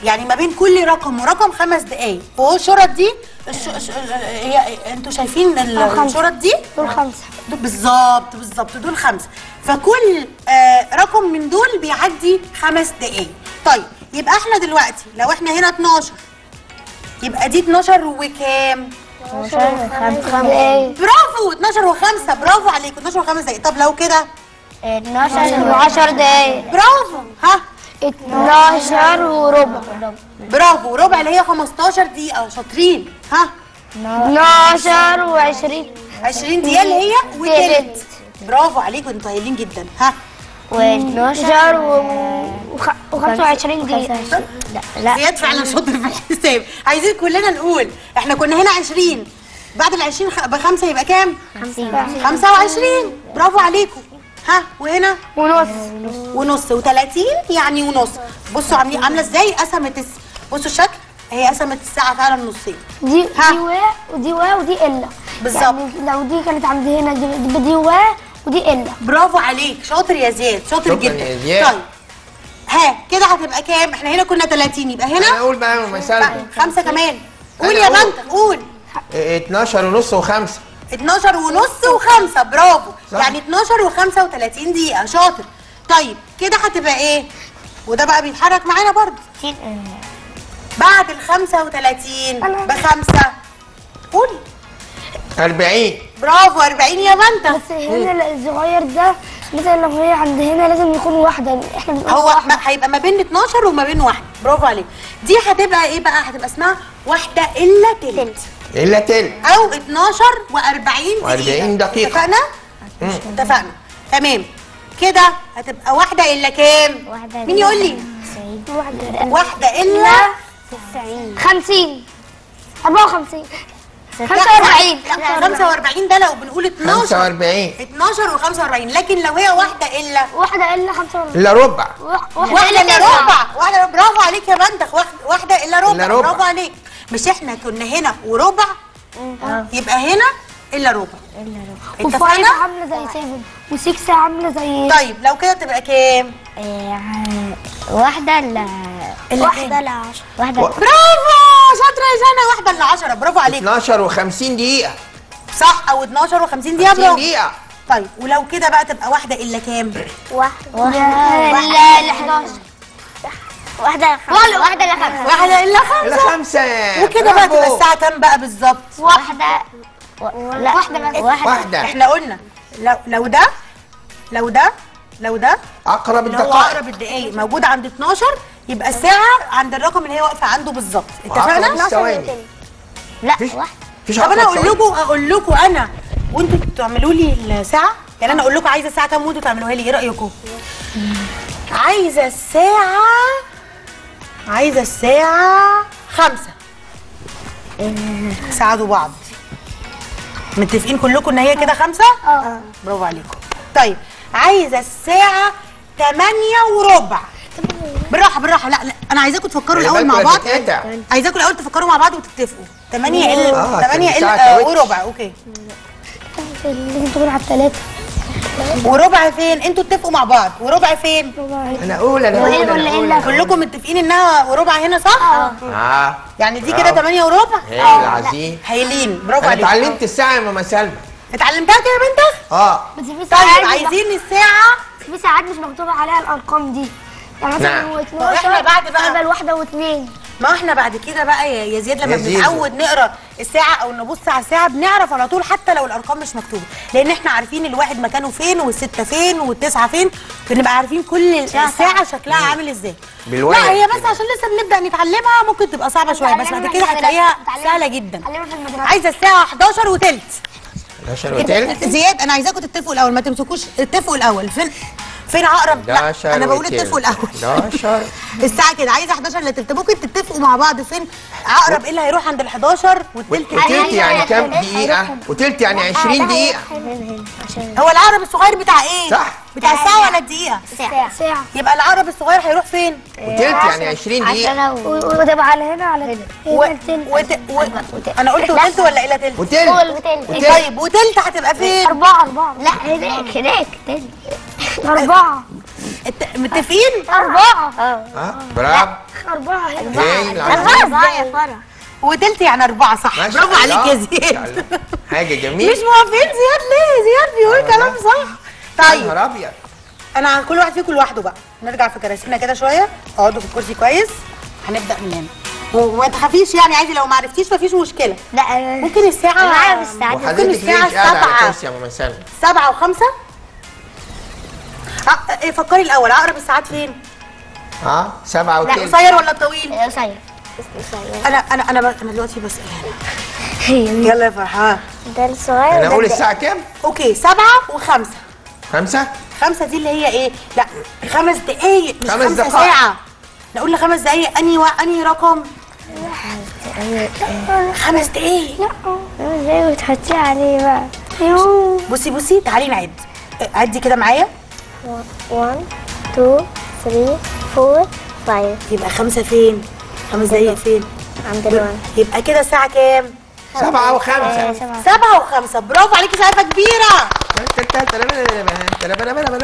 يعني ما بين كل رقم ورقم خمس دقايق. وهو الشرط دي الش... الش... هي... أنتوا شايفين ال- آه، خمسة. الشرط دي؟ دول خمسة. دول بالظبط بالظبط دول خمسة. فكل آه رقم من دول بيعدي خمس دقايق. طيب يبقى إحنا دلوقتي لو إحنا هنا 12 يبقى دي 12 وكام؟ 12 برافو! 12 و5 برافو عليكم. 12 و5 دقايق. طب لو كده. 12 10 دقايق. برافو! ها؟ 12 وربع. برافو! ربع اللي هي 15 دقيقة. شاطرين. ها؟ 12 و20 20 دقيقة اللي هي وتلت. برافو عليكم. أنتوا هايلين جدا. ها؟ و12 و25 دقيقة. لا لا زياد فعلا شاطر في الحساب. عايزين كلنا نقول إحنا كنا هنا 20 بعد ال 20 خ- بخمسة يبقى كام؟ 25 برافو عليكم. ها وهنا؟ ونص. ونص. و30 يعني ونص. بصوا عاملين عاملة إزاي؟ قسمت الس... بصوا الشكل. هي قسمت الساعة فعلا نصين. دي ها. دي و ودي و ودي إلا. بالظبط. يعني لو دي كانت عندي هنا دي, دي و ودي إلا. برافو عليك. شاطر يا زياد شاطر جدا. يا زياد. طيب. ها كده هتبقى كام؟ إحنا هنا كنا 30 يبقى أنا هنا أقول بقى مثلا خمسة كمان. قول يا. بنت قول. 12 ونص وخمسة. 12 ونص وخمسة برافو. صح. يعني 12 و35 دقيقة شاطر. طيب كده هتبقى إيه؟ وده بقى بيتحرك معانا برضه. بعد ال 35 بخمسة. قولي. 40 برافو 40 يا بنت بس هنا الصغير ده مثلا لو هي عند هنا لازم يكون واحدة. إحنا بنقول هو واحدة. ما هيبقى ما بين 12 وما بين واحدة برافو عليك. دي هتبقى إيه بقى؟ هتبقى اسمها واحدة إلا تلت. إلا تل أو 12 و40 و40 دقيقة. اتفقنا؟ اتفقنا. تمام. كده هتبقى واحدة إلا كام؟ واحدة مين يقول لي؟ واحدة واحدة إلا 50 54 لا، 45 لا 45 ده لو بنقول 12 45 12 و45 لكن لو هي واحدة إلا واحدة إلا 45 إلا ربع. واحدة إلا ربع. واحدة برافو عليك يا واحد- واحدة إلا ربع. إلا ربع. برافو عليك. مش إحنا كنا هنا وربع. يبقى هنا إلا ربع. وفايف اتفقنا؟ عاملة زي 7 و6 عاملة زي طيب لو كده تبقى كام؟ واحدة لا إلا واحدة كام؟ لا عشرة واحدة برافو شاطرة يا جنى واحدة الا 10 برافو عليك. 12 و50 دقيقة. صح أو 12 و50 دقيقة. 50 برافو. دقيقة. طيب ولو كده بقى تبقى واحدة إلا كام؟ واحدة لا ال 11 واحدة خمسة. واحدة لا خمسة. واحدة إلا إلا خمسة. خمسة. وكده بقى. تبقى الساعة كام بقى بالظبط؟ واحدة. لا واحدة بس. واحدة. واحدة. إحنا قلنا. لو لو ده لو ده لو ده أقرب الدقائق. أقرب الدقايق. موجود عند 12 يبقى الساعة عند الرقم اللي هي واقفة عنده بالظبط. اتفقنا؟ لا مفيش طب أنا أقول؟ لكم أقول لكم أنا وأنتوا تعملوا لي الساعة؟ يعني أنا أقول لكم عايزة الساعة كام وأنتوا تعملوها لي إيه رأيكم؟ عايزة الساعة عايزة الساعة خمسة. ساعدوا بعض. متفقين كلكم إن هي كده خمسة؟ آه. برافو عليكم. طيب عايزة الساعة 8 وربع. بالراحة بالراحة. لا لا أنا عايزاكم تفكروا الأول مع بعض. عايزاكم الأول تفكروا مع بعض وتتفقوا. 8 ال آه، 8 عشان ال آه،. وربع. أوكي. لازم تكون على الثلاثه وربع فين؟ أنتوا اتفقوا مع بعض. وربع فين؟ أنا أقول أنا أقول أنا أقول. كلكم متفقين إنها وربع هنا صح؟ آه. يعني دي كده برافو. 8 وربع؟ هي العظيم. هايلين برافو أنا عليكم. اتعلمت الساعة يا ماما سلمى. اتعلمتها كده يا بنتك آه. بس في طيب عايزين الساعة؟ في ساعات مش مكتوب عليها الأرقام دي. نعم. هو طب إحنا 12 بعد بقى- قبل واحدة واثنين ما إحنا بعد كده بقى يا يا زياد لما. بنتعود نقرأ الساعة أو نبص على الساعة بنعرف على طول حتى لو الأرقام مش مكتوبة. لأن إحنا عارفين الواحد مكانه فين والستة فين والتسعة فين بنبقى عارفين كل الساعة شكلها عامل إزاي. لا هي بس كده. عشان لسه بنبدأ نتعلمها ممكن تبقى صعبة شوية بس بعد كده هتلاقيها سهلة جدا. عايزة الساعة 11 وتلت. 11 وتلت. زياد أنا عايزاكم تتفقوا الأول ما تمسكوش اتفقوا الأول. فين؟ فين عقرب لا 11 أنا بقول. اتفقوا الأول. 11 الساعة كده عايزة 11 الا تلت ممكن تتفقوا مع بعض فين؟ عقرب إيه اللي هيروح عند ال 11 والتلت وتلت يعني كام دقيقة؟ وتلت يعني 20 دقيقة. هو العقرب الصغير بتاع إيه؟ صح. بتاع الساعة ولا الدقيقة؟ ساعة. ساعة. يبقى العقرب الصغير هيروح فين؟ وتلت يعني 20 دقيقة. و- وتبقى على هنا على هنا. أنا قلت وتلت ولا الا تلت؟ وتلت. وتلت. طيب وتلت هتبقى فين؟ أربعة أربعة. لا هناك هناك تاني أربعة. متفقين؟ أربعة. آه برافو. أربعة. أربعة. أربعة. يا فرح وتلت يعني أربعة صح. برافو عليك يا زياد. حاجة جميلة. مش موافقين زياد ليه؟ زياد بيقول كلام صح. طيب. نهار أبيض. أنا كل واحد فيكم لوحده بقى. نرجع في كراسينا كده شوية. اقعدوا في الكرسي كويس. هنبدأ من هنا. وما تخافيش يعني عادي لو ما عرفتيش مفيش مشكلة. لا. ممكن الساعة أنا عارف الساعة ممكن الساعة 7 7 و5 أه، إيه، فكري الأول أقرب الساعات فين؟ آه سبعة لا وتلت قصير ولا طويل؟ قصير أنا أنا أنا ب- أنا دلوقتي بسأل يلا يا فرحان ده الصغير أنا أقول الساعة كام؟ أوكي سبعة وخمسة خمسة؟ خمسة دي اللي هي إيه؟ لا خمس دقايق مش خمس خمسة دقائق. ساعة نقول لخمس دقايق أنهي وا- أنهي رقم؟ خمس دقايق إزاي بتحطيه عليه بقى بصي بصي تعالي نعد عدي كده معايا 1 2 3 4 5 يبقى خمسة فين؟ خمس دقايق فين؟ عند الوان يبقى كده الساعة كام؟ سبعة وخمسة. سبعة. وخمسة. برافو عليكي شايفة كبيرة.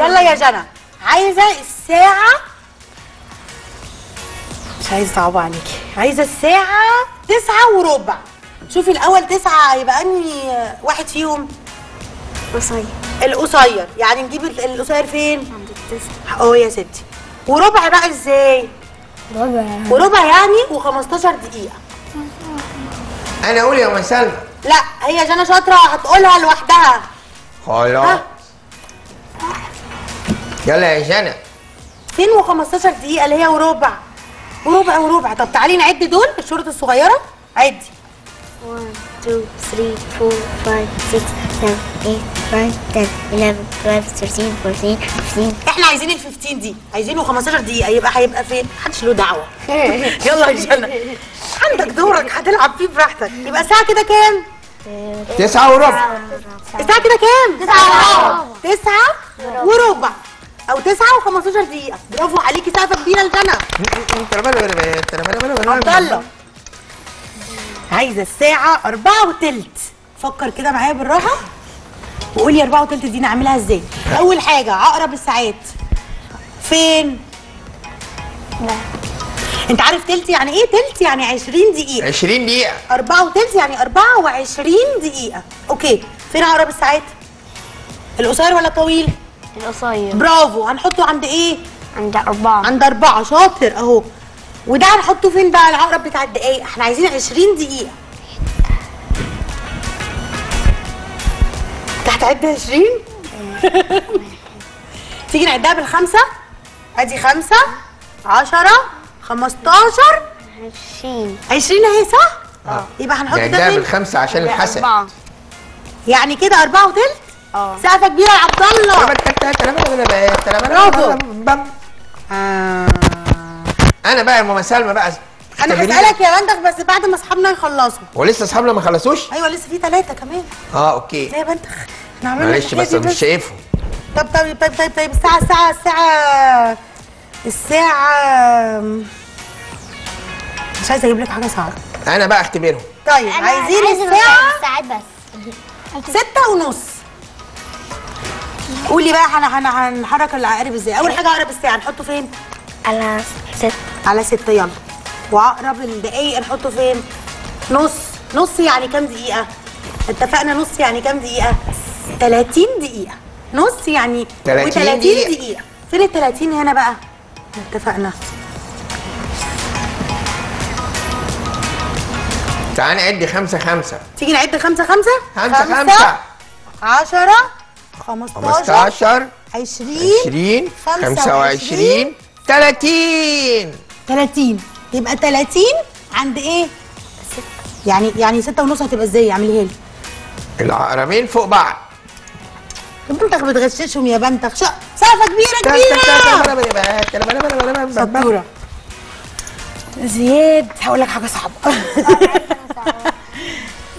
يلا يا جنى. عايزة الساعة؟ مش عايزة صعبة عليكي. عايزة الساعة تسعة وربع. شوفي الأول تسعة يبقى أنهي واحد فيهم؟ قصير. القصير. يعني نجيب ال- القصير فين؟ عند التسعة. آه يا ستي. وربع بقى إزاي؟ ربع. وربع يعني و15 دقيقة. أنا أقول يا ماما سلمى. لا هي جنى شاطرة هتقولها لوحدها. خلاص. يلا يا جنى فين و15 دقيقة؟ اللي هي وربع. وربع وربع. طب تعالي نعد دول الشرط الصغيرة. عدي. 1 2 3 4 5 6 7 8 9 10 11 12 13 14 15 إحنا عايزين ال 15 دي عايزينه 15 دقيقة يبقى هيبقى فين؟ محدش له دعوة يلا يا جنى عندك دورك هتلعب فيه براحتك يبقى الساعة كده كام؟ تسعة وربع الساعة كده كام؟ تسعة تسعة وربع أو تسعة و15 دقيقة برافو عليكي سقفة كبيرة لجنى عبد الله عايزة الساعة أربعة وتلت. فكر كده معايا بالراحة وقولي أربعة وتلت دي نعملها إزاي. أول حاجة عقرب الساعات. فين؟ لا. أنت عارف تلت يعني إيه؟ تلت يعني 20 دقيقة. 20 دقيقة. أربعة وتلت يعني أربعة وعشرين دقيقة. أوكي. فين عقرب الساعات؟ القصير ولا الطويل؟ القصير. برافو. هنحطه عند إيه؟ عند أربعة. عند أربعة. شاطر أهو. وده هنحطه فين بقى العقرب بتاع الدقايق؟ إحنا عايزين 20 دقيقة تحت عد 20 تيجي نعدها بالخمسة ادي خمسة عشرة خمستاشر عشرين عشرين اهي صح؟ آه يبقى هنحط ده نعدها فين؟ بالخمسة عشان الحسد أربعة يعني كده أربعة وتلت؟ آه سقفة كبيرة يا عبد الله برافو. أنا بقى يا ماما سلمى بقى. أنا اختبرينا. هسألك يا بندخ بس بعد ما أصحابنا يخلصوا. ولسه أصحابنا ما خلصوش؟ أيوة لسه في ثلاثة كمان. آه أوكي. ليه يا بندخ؟ إحنا عملنا معلش بس مش شايفهم. طب طيب طيب طيب طيب الساعة الساعة الساعة الساعة مش عايزة أجيب لك حاجة صعبة أنا بقى أختبرهم. طيب عايزين الساعة ساعات بس. ستة ونص. قولي بقى هن- هن- هنحرك العقارب إزاي؟ أول حاجة عقرب الساعة نحطه فين؟ على ست على ستة يلا وعقرب الدقايق نحطه فين؟ نص نص يعني كام دقيقة؟ اتفقنا نص يعني كام دقيقة؟ 30 دقيقة نص يعني 30 و30 دقيقة. دقيقة فين ال 30 هنا بقى؟ اتفقنا تعال نعد خمسة خمسة تيجي نعد خمسة خمسة؟ خمسة خمسة عشرة خمستاشر 15 عشرين 20 25 25 30 30 يبقى 30 عند إيه؟ يعني يعني ستة ونص هتبقى إزاي؟ اعمليها لي العقربين فوق بعض بنتك بتغششهم يا بنتك كبيرة كبيرة شطورة زياد هقول لك حاجة صعبة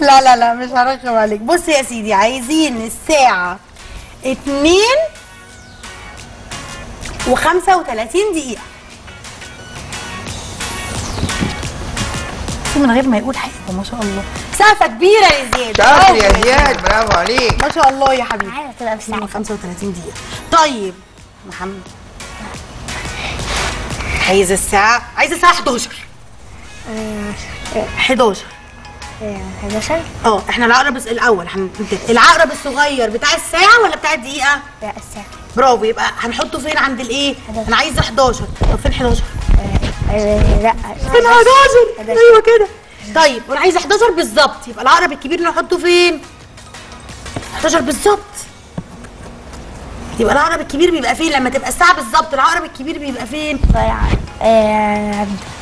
لا لا لا مش هرخم عليك بص يا سيدي عايزين الساعة اتنين وخمسة وتلاتين دقيقة. بس من غير ما يقول حاجة ما شاء الله. سقفة كبيرة يا زياد. شاطر يا برافو زياد برافو عليك. ما شاء الله يا حبيبي. عايزة تبقى بساعة 35 دقيقة. طيب محمد. عايز الساعة عايز الساعة 11 11 حداشر. آه إحنا العقرب الأول العقرب الصغير بتاع الساعة ولا بتاع الدقيقة؟ لا الساعة. برافو يبقى هنحطه فين عند الإيه؟ أنا عايزة 11 طب فين 11؟ لا. فين 11 أيوه كده. طيب وأنا عايزة 11 بالظبط. يبقى العقرب الكبير اللي نحطه فين؟ 11 بالظبط. يبقى العقرب الكبير بيبقى فين؟ لما تبقى الساعة بالظبط العقرب الكبير بيبقى فين؟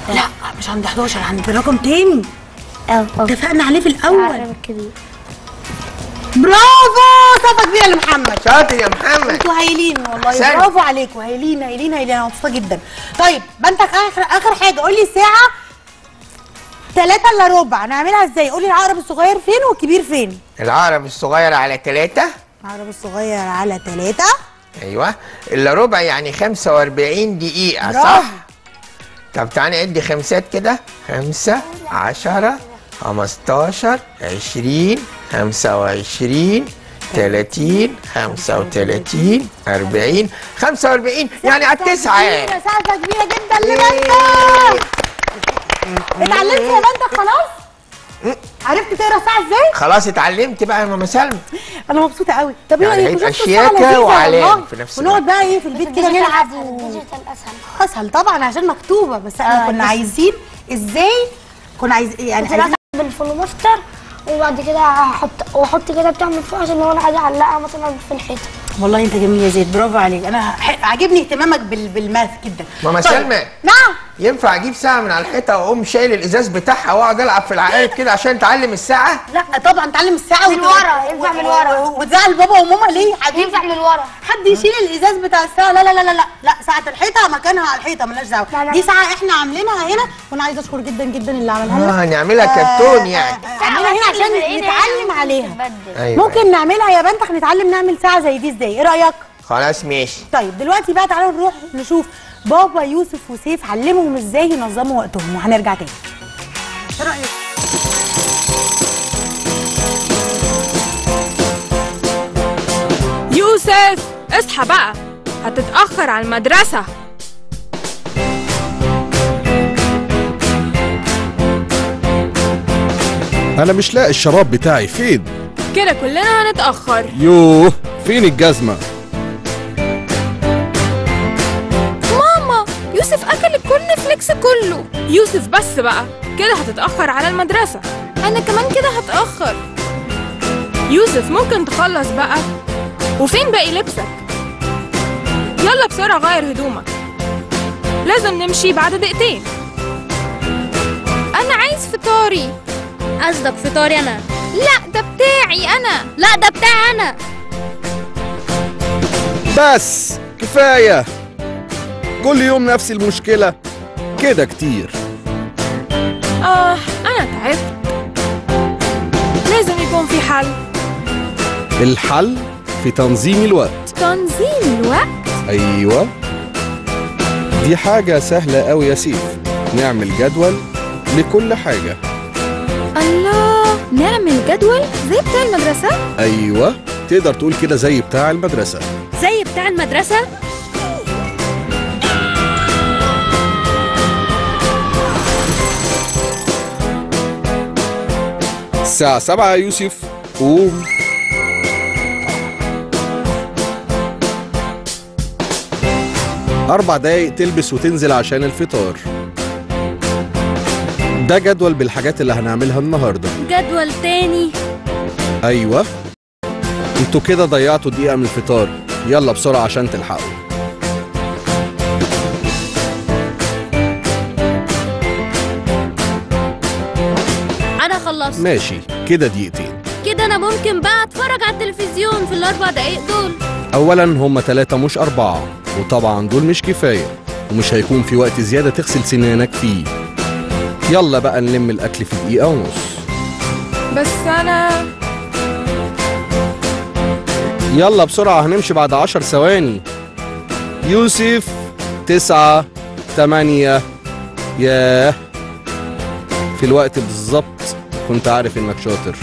لا مش عند 11 عند رقم تاني. اتفقنا عليه في الأول. الكبير. برافو! صفه كبيره لمحمد. شاطر يا محمد. أنتوا هايلين والله. أحسنت. برافو عليكم. هايلين هايلين هايلين. أنا مبسوطة جدا. طيب بنتك آخر آخر حاجة. قول لي الساعة 3 إلا ربع. نعملها إزاي؟ قول لي العقرب الصغير فين والكبير فين. العقرب الصغير على ثلاثة العقرب الصغير على 3 أيوه. إلا ربع يعني 45 دقيقة صح؟ برافو. طب تعالى نعد خمسات كده. خمسة عشرة خمستاشر عشرين خمسة وعشرين تلاتين خمسة وتلاتين أربعين خمسة وأربعين. يعني على التسعة سقفه كبيره جدا. لبنتك اتعلمت يا بنتك خلاص عرفت تقرا الساعة إزاي؟ خلاص اتعلمت بقى يا ماما سلمى. أنا مبسوطة قوي. طب يعني إيه هيبقى لذيذة وعلام؟ في نفس ونقعد بقى إيه في البيت كده نلعب. الديجيتال اسهل أسهل طبعا عشان مكتوبة. بس إحنا كنا عايزين إزاي كنا عايز يعني عايزين بالفلوماستر وبعد كده هحط وأحط كده بتاع من فوق عشان لو أنا عايز أعلقها مثلا في الحيطة. والله انت جميل يا زيد برافو عليك. أنا عاجبني اهتمامك بال... بالماث جدا. ماما طيب. سلمى. نعم. ينفع أجيب ساعة من على الحيطة وأقوم شايل الإزاز بتاعها وأقعد ألعب في العقارب كده عشان تعلم الساعة؟ لا طبعا تعلم الساعة من ورا، ينفع من ورا. وتزعل بابا وماما ليه؟ حبيبي ينفع من ورا. حد يشيل الإزاز بتاع الساعة؟ لا لا لا لا لا. لا ساعة الحيطة مكانها على الحيطة ملهاش دعوة. دي ساعة إحنا عاملينها هنا وأنا عايزه أشكر جدا جدا اللي عملها لنا. آه هنعملها كرتون يعني. عاملينها هنا عشان نتعلم عليها. أيوه. ممكن نعملها يا بنتك نتعلم نعمل ساعة زي دي إزاي؟ إيه رأيك؟ خلاص ماشي. طيب دلوقتي بقى تعالوا نروح نشوف بابا يوسف وسيف علمهم إزاي ينظموا وقتهم وهنرجع تاني. إيه رأيك؟ يوسف اصحى بقى. هتتأخر على المدرسة. أنا مش لاقي الشراب بتاعي فين؟ كده كلنا هنتأخر. يوه. فين الجزمة؟ ماما يوسف أكل ال corn flakes كله. يوسف بس بقى كده هتتأخر على المدرسة. أنا كمان كده هتأخر. يوسف ممكن تخلص بقى. وفين باقي لبسك؟ يلا بسرعة غير هدومك. لازم نمشي بعد دقيقتين. أنا عايز فطاري. قصدك فطاري أنا؟ لا ده بتاعي أنا. لا ده بتاعي أنا. بس كفاية. كل يوم نفس المشكلة. كده كتير. آه أنا تعبت. لازم يكون في حل. الحل في تنظيم الوقت. تنظيم الوقت؟ أيوه. دي حاجة سهلة أوي يا سيف. نعمل جدول لكل حاجة. الله نعمل جدول زي بتاع المدرسة؟ أيوه. تقدر تقول كده زي بتاع المدرسة. زي بتاع المدرسة؟ الساعة سبعة يا يوسف قوم. أربع دقايق تلبس وتنزل عشان الفطار. ده جدول بالحاجات اللي هنعملها النهاردة. جدول تاني. أيوة. أنتوا كده ضيعتوا دقيقة من الفطار. يلا بسرعة عشان تلحقوا. أنا خلصت. ماشي كده دقيقتين. كده أنا ممكن بقى أتفرج على التلفزيون في الأربع دقايق دول. أولا هما تلاتة مش أربعة وطبعا دول مش كفاية ومش هيكون في وقت زيادة تغسل سنانك فيه. يلا بقى نلم الأكل في دقيقة ونص. بس أنا يلا بسرعة هنمشي بعد عشر ثواني. يوسف تسعة تمانية ياه. في الوقت بالظبط كنت عارف إنك شاطر.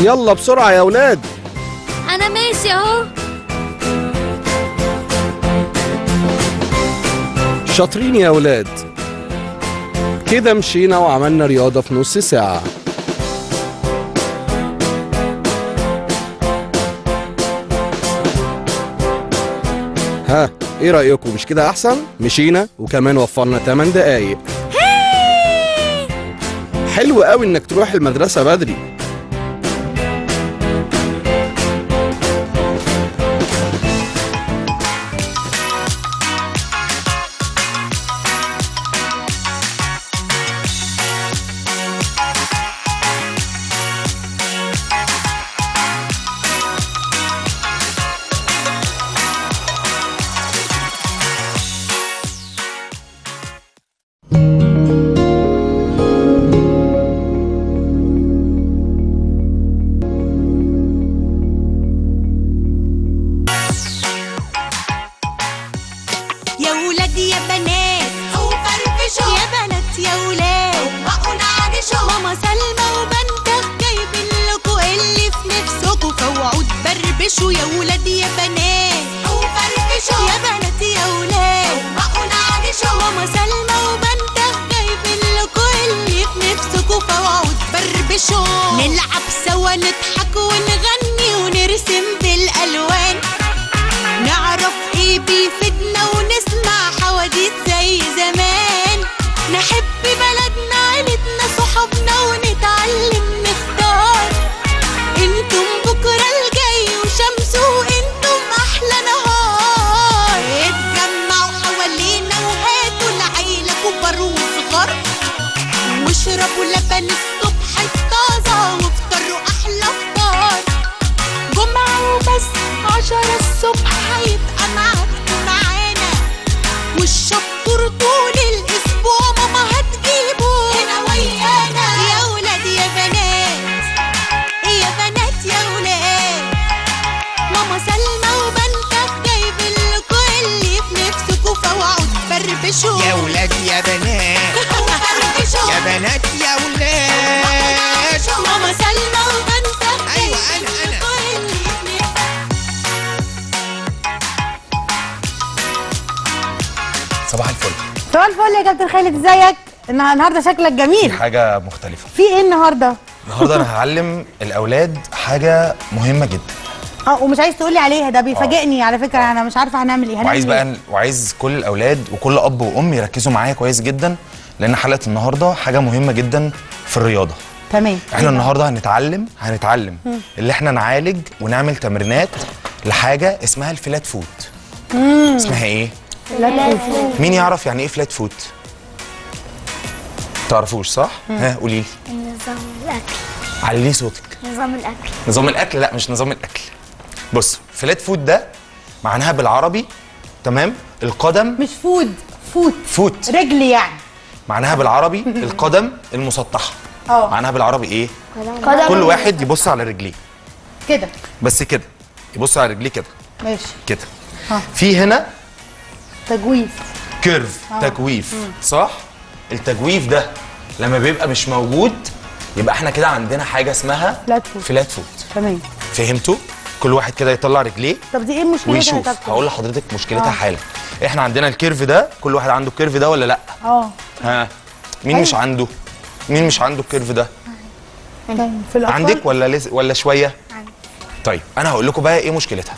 يلا بسرعة يا ولاد. أنا ماشي أهو. شاطرين يا ولاد. كده مشينا وعملنا رياضة في نص ساعة. ها إيه رأيكم؟ مش كده أحسن؟ مشينا وكمان وفرنا 8 دقايق. حلو قوي إنك تروح المدرسة بدري. صباح الفل يا كابتن خالد ازيك؟ النه- النهارده شكلك في جميل حاجة مختلفة. في إيه النهارده؟ النهارده أنا هعلم الأولاد حاجة مهمة جدا. آه ومش عايز تقولي عليها ده بيفاجئني على فكرة أنا مش عارفة هنعمل إيه وعايز إيه؟ بقى وعايز كل الأولاد وكل أب وأم يركزوا معايا كويس جدا لأن حلقة النهارده حاجة مهمة جدا في الرياضة. تمام. إحنا النهارده هنتعلم هنتعلم اللي إحنا نعالج ونعمل تمرينات لحاجة اسمها الفلات فوت. اسمها إيه؟ مين يعرف يعني إيه flat foot تعرفوش صح؟ ها قولي لي. نظام الأكل. علي صوتك. نظام الأكل. نظام الأكل؟ لا مش نظام الأكل. بص flat foot ده معناها بالعربي تمام؟ القدم. مش food foot foot رجل يعني. معناها بالعربي القدم المسطحة. آه. معناها بالعربي إيه؟ قدم. كل واحد يبص على رجليه. كده. بس كده. يبص على رجليه كده. ماشي. كده. ها. في هنا تجويف. curve تجويف. صح؟ التجويف ده لما بيبقى مش موجود يبقى إحنا كده عندنا حاجة اسمها flat foot. flat foot تمام. فهمتوا؟ كل واحد كده يطلع رجليه طب دي إيه يا ويشوف. هقول لحضرتك مشكلتها آه. حالا. إحنا عندنا ال curve ده كل واحد عنده ال curve ده ولا لا؟ آه. ها؟ مين مش عنده؟ مين مش عنده ال curve ده؟ تمام. في الأطفال؟ عندك ولا. ولا شوية؟ طيب أنا هقول لكم بقى إيه مشكلتها.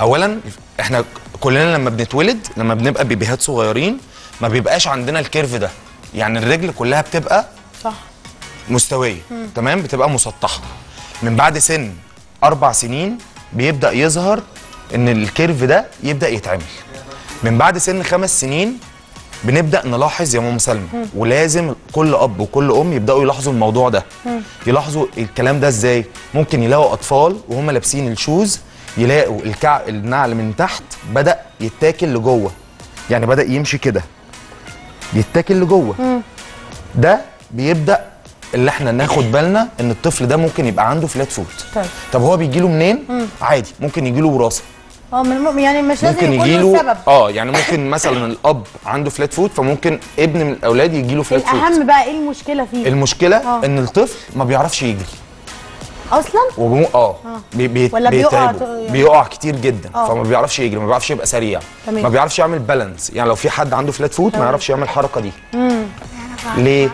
اولا إحنا كلنا لما بنتولد لما بنبقى baby هات صغيرين ما بيبقاش عندنا ال curve ده. يعني الرجل كلها بتبقى صح. مستوية تمام؟ بتبقى مسطحة. من بعد سن أربع سنين بيبدأ يظهر إن ال curve ده يبدأ يتعمل. من بعد سن خمس سنين بنبدأ نلاحظ يا ماما سلمى ولازم كل أب وكل أم يبدأوا يلاحظوا الموضوع ده. يلاحظوا الكلام ده إزاي؟ ممكن يلاقوا أطفال وهم لابسين ال shoes يلاقوا الكعب النعل من تحت بدأ يتاكل لجوه. يعني بدأ يمشي كده. يتاكل لجوه. ده بيبدأ اللي إحنا ناخد بالنا إن الطفل ده ممكن يبقى عنده flat foot طيب. طب هو بيجي له منين؟ عادي. ممكن يجي له وراثة. آه من يعني مش لازم ممكن يكون يجي له له السبب آه يعني ممكن مثلا الأب عنده flat foot فممكن ابن من الأولاد يجي له flat foot الاهم بقى إيه المشكلة فيه؟ المشكلة آه. إن الطفل ما بيعرفش يجري. أصلا؟ وبيمو آه. بي بي ولا بيقع يعني- بيقع كتير جدا. آه. فما بيعرفش يجري ما بيعرفش يبقى سريع. تمام. ما بيعرفش يعمل balance يعني لو في حد عنده flat foot ما يعرفش يعمل الحركة دي. ليه؟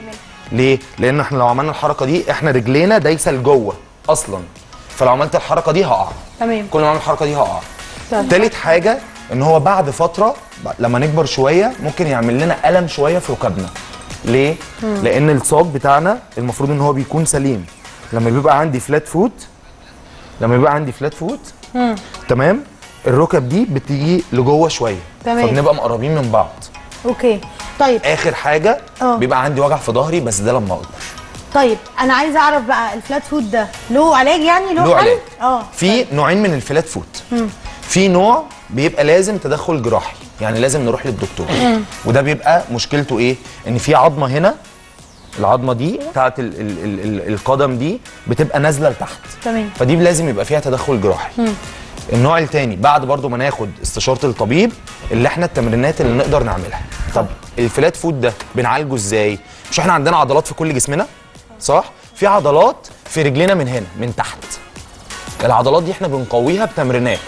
ليه؟ لأن إحنا لو عملنا الحركة دي إحنا رجلينا دايسة لجوه أصلا. فلو عملت الحركة دي هقع. تمام. كل ما اعمل الحركة دي هقع. تالت حاجة إن هو بعد فترة لما نكبر شوية ممكن يعمل لنا ألم شوية في ركبنا. ليه؟ لأن الساق بتاعنا المفروض إن هو بيكون سليم. لما بيبقى عندي flat foot لما بيبقى عندي flat foot تمام؟ الركب دي بتيجي لجوه شوية تمام. فبنبقى مقربين من بعض. okay. طيب. آخر حاجة آه. بيبقى عندي وجع في ظهري بس ده لما اكبر طيب أنا عايزة أعرف بقى ال flat foot ده له علاج يعني له له حل؟ علاج. آه. في نوعين من ال flat foot في نوع بيبقى لازم تدخل جراحي يعني لازم نروح للدكتور. وده بيبقى مشكلته إيه؟ إن في عظمة هنا العظمة دي بتاعت ال ال ال ال القدم دي بتبقى نازلة لتحت. تمام. فدي لازم يبقى فيها تدخل جراحي. النوع التاني بعد برضو ما ناخد استشارة الطبيب اللي إحنا التمرينات اللي نقدر نعملها. طب الفلات فود ده بنعالجه إزاي؟ مش إحنا عندنا عضلات في كل جسمنا؟ صح؟ في عضلات في رجلنا من هنا من تحت. العضلات دي إحنا بنقويها بتمرينات.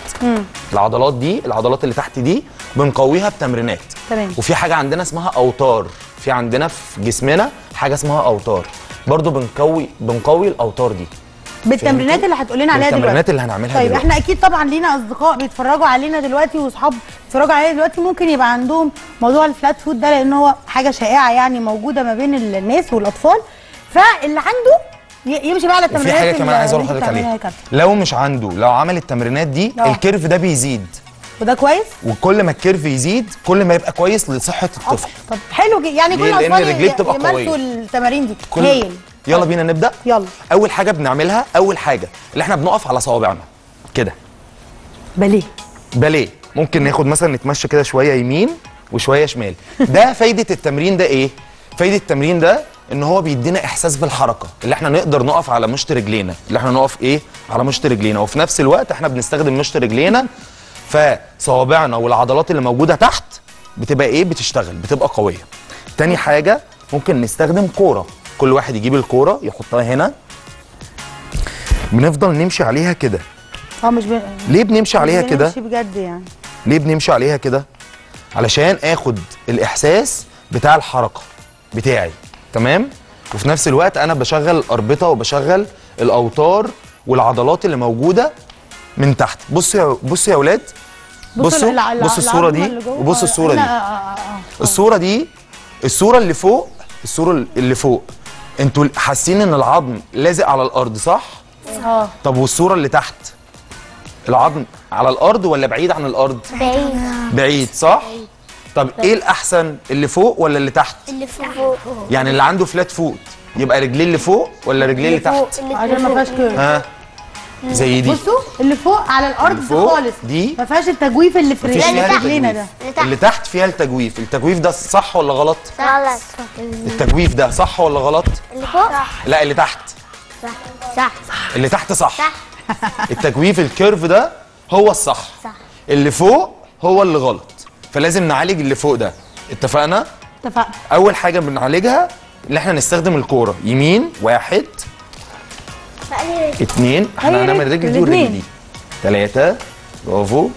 العضلات دي العضلات اللي تحت دي بنقويها بتمرينات. تمام. وفي حاجة عندنا اسمها أوتار. في عندنا في جسمنا حاجة اسمها أوتار برضو بنقوي بنقوي الأوتار دي بالتمرينات؟ اللي هتقول لنا عليها دلوقتي بالتمرينات اللي هنعملها طيب دلوقتي. إحنا أكيد طبعا لينا أصدقاء بيتفرجوا علينا دلوقتي واصحاب بيتفرجوا علينا دلوقتي ممكن يبقى عندهم موضوع ال flat foot ده لأن هو حاجة شائعة يعني موجودة ما بين الناس والأطفال فاللي عنده يمشي بقى على التمرينات حاجة كمان عايز أقول لحضرتك عليها. لو مش عنده لو عمل التمرينات دي آه. ال curve ده بيزيد وده كويس؟ وكل ما ال curve يزيد كل ما يبقى كويس لصحة الطفل. طب حلو يعني كل الأطفال رجليه بتبقى قوية. التمارين دي. كل هايل. يلا بينا نبدأ؟ يلا. أول حاجة بنعملها أول حاجة اللي إحنا بنقف على صوابعنا. كده. باليه. باليه. ممكن ناخد مثلا نتمشى كده شوية يمين وشوية شمال. ده فايدة التمرين ده إيه؟ فايدة التمرين ده إن هو بيدينا إحساس بالحركة. اللي إحنا نقدر نقف على مشط رجلينا. اللي إحنا نقف إيه؟ على مشط رجلينا. وفي نفس الوقت إحنا بنستخدم مشط رجلينا فصوابعنا والعضلات اللي موجودة تحت بتبقى إيه؟ بتشتغل بتبقى قوية. تاني حاجة ممكن نستخدم كورة. كل واحد يجيب الكورة يحطها هنا. بنفضل نمشي عليها كده. آه مش بن... ليه بنمشي عليها كده؟ بنمشي بجد يعني. ليه بنمشي عليها كده؟ علشان آخد الإحساس بتاع الحركة بتاعي. تمام؟ وفي نفس الوقت أنا بشغل الاربطه وبشغل الأوتار والعضلات اللي موجودة من تحت. بصوا يا بصوا يا أولاد بصوا بصوا الصورة دي اللي. وبصوا الصورة دي. آه، آه، آه. الصورة دي الصورة اللي فوق الصورة اللي فوق. أنتوا حاسين ان العظم لازق على الأرض صح؟ آه. طب والصورة اللي تحت؟ العظم على الأرض ولا بعيد عن الأرض؟ بعيد. بعيد صح؟ طب إيه الأحسن اللي فوق ولا اللي تحت؟ اللي فوق. يعني اللي عنده flat foot يبقى رجليه اللي فوق ولا رجليه اللي تحت؟ عشان ما فيهاش curve. ها؟ زي دي. بصوا اللي فوق على الأرض فوق خالص. دي. ما فيهاش التجويف اللي في رجلينا. ده اللي تحت. فيها التجويف. التجويف ده صح ولا غلط؟ غلط. التجويف ده صح ولا غلط؟ اللي فوق؟ لا اللي تحت. صح. اللي تحت صح. صح. التجويف الكيرف ده هو الصح. صح. اللي فوق هو اللي غلط. فلازم نعالج اللي فوق ده. اتفقنا؟ اتفقنا. أول حاجة بنعالجها اللي إحنا نستخدم الكورة. يمين واحد اتنين. إحنا هي هنعمل رجل- دي والرجل الاتنين. دي تلاتة. برافو.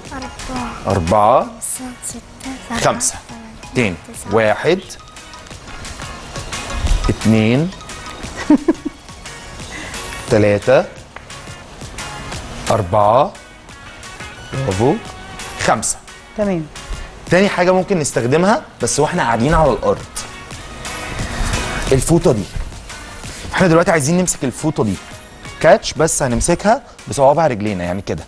أربعة. خمسة تاني واحد. اتنين. تلاتة. أربعة. برافو. خمسة. تمام. تاني حاجة ممكن نستخدمها بس وإحنا قاعدين على الأرض. الفوطة دي. إحنا دلوقتي عايزين نمسك الفوطة دي. كاتش بس هنمسكها بصوابع رجلينا يعني كده.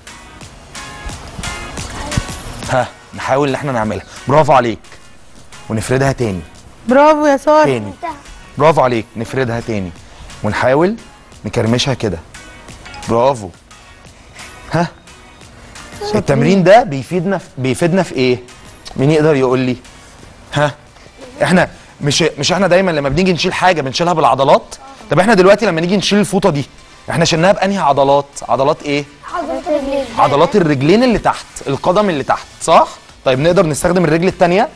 ها نحاول إن إحنا نعملها. برافو عليك. ونفردها تاني. برافو يا سارة. تاني. برافو عليك. نفردها تاني. ونحاول نكرمشها كده. برافو. ها؟ التمرين ده بيفيدنا في بيفيدنا في إيه؟ مين يقدر يقول لي؟ ها؟ إحنا مش مش إحنا دايما لما بنيجي نشيل حاجة بنشيلها بالعضلات؟ طب إحنا دلوقتي لما نيجي نشيل الفوطة دي إحنا شلناها بأنهي عضلات؟ عضلات إيه؟ عضلات الرجلين. اللي تحت القدم اللي تحت صح؟ طيب نقدر نستخدم الرجل الثانية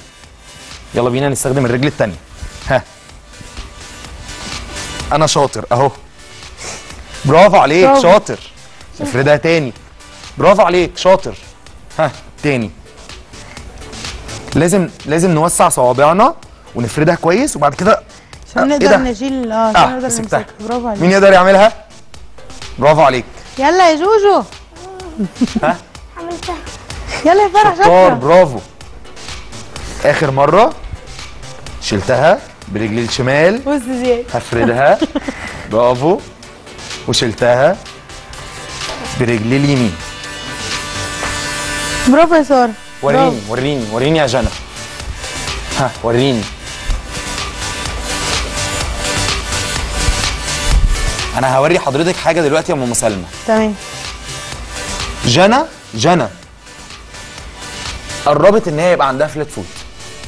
يلا بينا نستخدم الرجل الثانية ها. أنا شاطر أهو. برافو عليك برافو. شاطر. افردها تاني. برافو عليك شاطر. ها تاني. لازم لازم نوسع صوابعنا ونفردها كويس وبعد كده عشان آه، إيه نقدر؟ نشيل آه عشان نقدر مسكتها نمسكها. برافو عليك. مين يقدر يعملها؟ برافو عليك. يلا يا جوجو. ها؟ عملتها يلا يا فرح شطار برافو. آخر مرة شلتها برجلي الشمال بص زياد هفردها. برافو. وشلتها برجلي اليمين. برافو يا سارة. وريني وريني وريني يا جنى. ها وريني. أنا هوري حضرتك حاجة دلوقتي يا أم سلمى. تمام. جنى جنى قربت إن هي يبقى عندها فلات فوت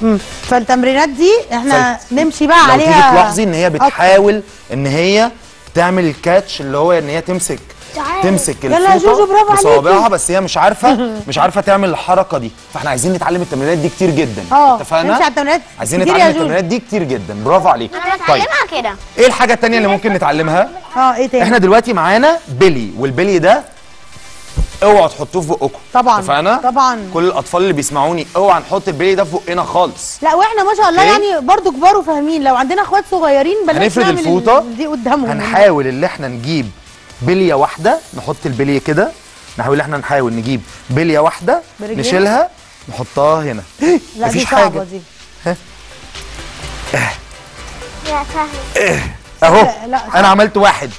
مم. فالتمرينات دي إحنا فال- نمشي بقى لو عليها تيجي تلاحظي إن هي بتحاول إن هي تعمل ال catch اللي هو إن هي تمسك تمسك الفوطة. بصوابعها بس هي مش عارفة مش عارفة تعمل الحركة دي. فاحنا عايزين نتعلم التمرينات دي كتير جدا. آه اتفقنا؟ عايزين كتير نتعلم. التمرينات دي كتير جدا. برافو عليك. أنا طيب. كده. إيه الحاجة التانية اللي ممكن نتعلمها؟ آه إيه تاني؟ إحنا دلوقتي معانا بيلي والبيلي ده اوعوا تحطوه في بقكم. طبعا اتفقنا؟ طبعا. كل الأطفال اللي بيسمعوني اوعى نحط البيلي ده في بقنا خالص. لا وإحنا ما شاء الله. يعني برضو كبار وفاهمين. لو عندنا اخوات صغيرين بلاش هنفرد نعمل الفوطة. ال- دي قدامهم. هنحاول ان إحنا نجيب بلية واحدة نحط البلية كده. نحاول ان إحنا نحاول نجيب بلية واحدة برجلين؟ نشيلها نحطها هنا. لا دي مفيش صعبة حاجة دي لا سهل. أهو. لا، لا. أنا عملت واحد.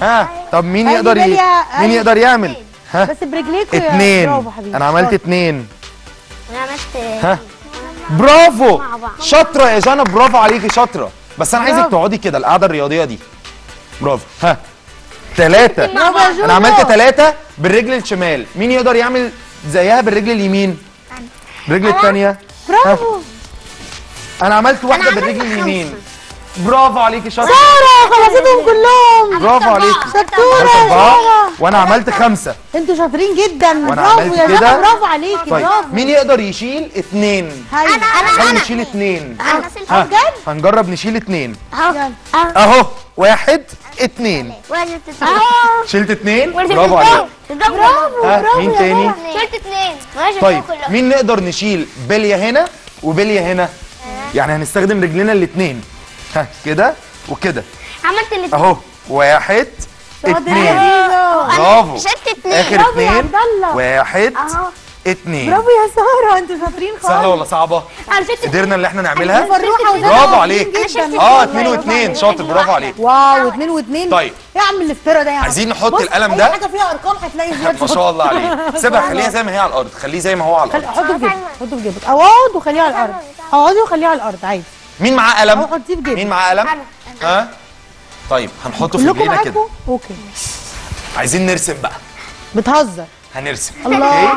ها؟ طب مين يقدر ي... مين يقدر يعمل؟ ها؟ بس برجليكوا يا اتنين. برافو حبيبي. أنا عملت. اتنين. أنا عملت ها؟ برافو. شاطرة يا جانا برافو عليكي شاطرة. بس أنا عايزك. تقعدي كده القعدة الرياضية دي. برافو. ها؟ ثلاثة. أنا عملت ثلاثة بالرجل الشمال. مين يقدر يعمل زيها بالرجل اليمين؟ الرجل الثانية برافو. أنا عملت واحدة بالرجل اليمين. برافو عليكي شاطرة. سارة خلصتهم كلهم. برافو عليكي. شطورة وأنا عملت خمسة. أنتوا شاطرين جدا. برافو عملت يا كده. جانا برافو عليكي طيب برافو. مين يقدر يشيل اتنين؟ هاي. حاول نشيل اتنين. ها ها بجد هنجرب نشيل اتنين. يلا. أهو. واحد واحد شلت اتنين؟ برافو عليك. برافو. ها مين تاني؟ شلت شلتهم طيب مين نقدر نشيل بلية هنا وبلية هنا؟ يعني هنستخدم رجلنا الاتنين. ها كده وكده. عملت الاتنين أهو واحد اتنين. برافو. شلت اتنين. آخر اتنين. عبد الله. واحد أهو. اتنين. برافو يا سارة أنتوا شاطرين خالص. سهلة ولا صعبة؟ قدرنا اللي إحنا نعملها؟ برافو عليك. آه اتنين. واتنين. شاطر برافو عليك. wow اتنين واتنين. طيب. يا عم الافتراء ده يا عم. عايزين نحط القلم أي ده. حاجة فيها أرقام هتلاقي زياد ما شاء الله عليك. سيبها خليها زي ما هي على الأرض. خليه زي ما هو على الأرض. حطه في جيبك حطه في جيبك. اقعد وخليه على الأرض. اقعدي وخليه على الأرض عادي. مين معاه قلم؟ حطيه في جيبك مين معاه قلم؟ ها؟ طيب هنحطه في رجلينا كده. okay. عايزين نرسم بقى. بتهزر. هنرسم. الله.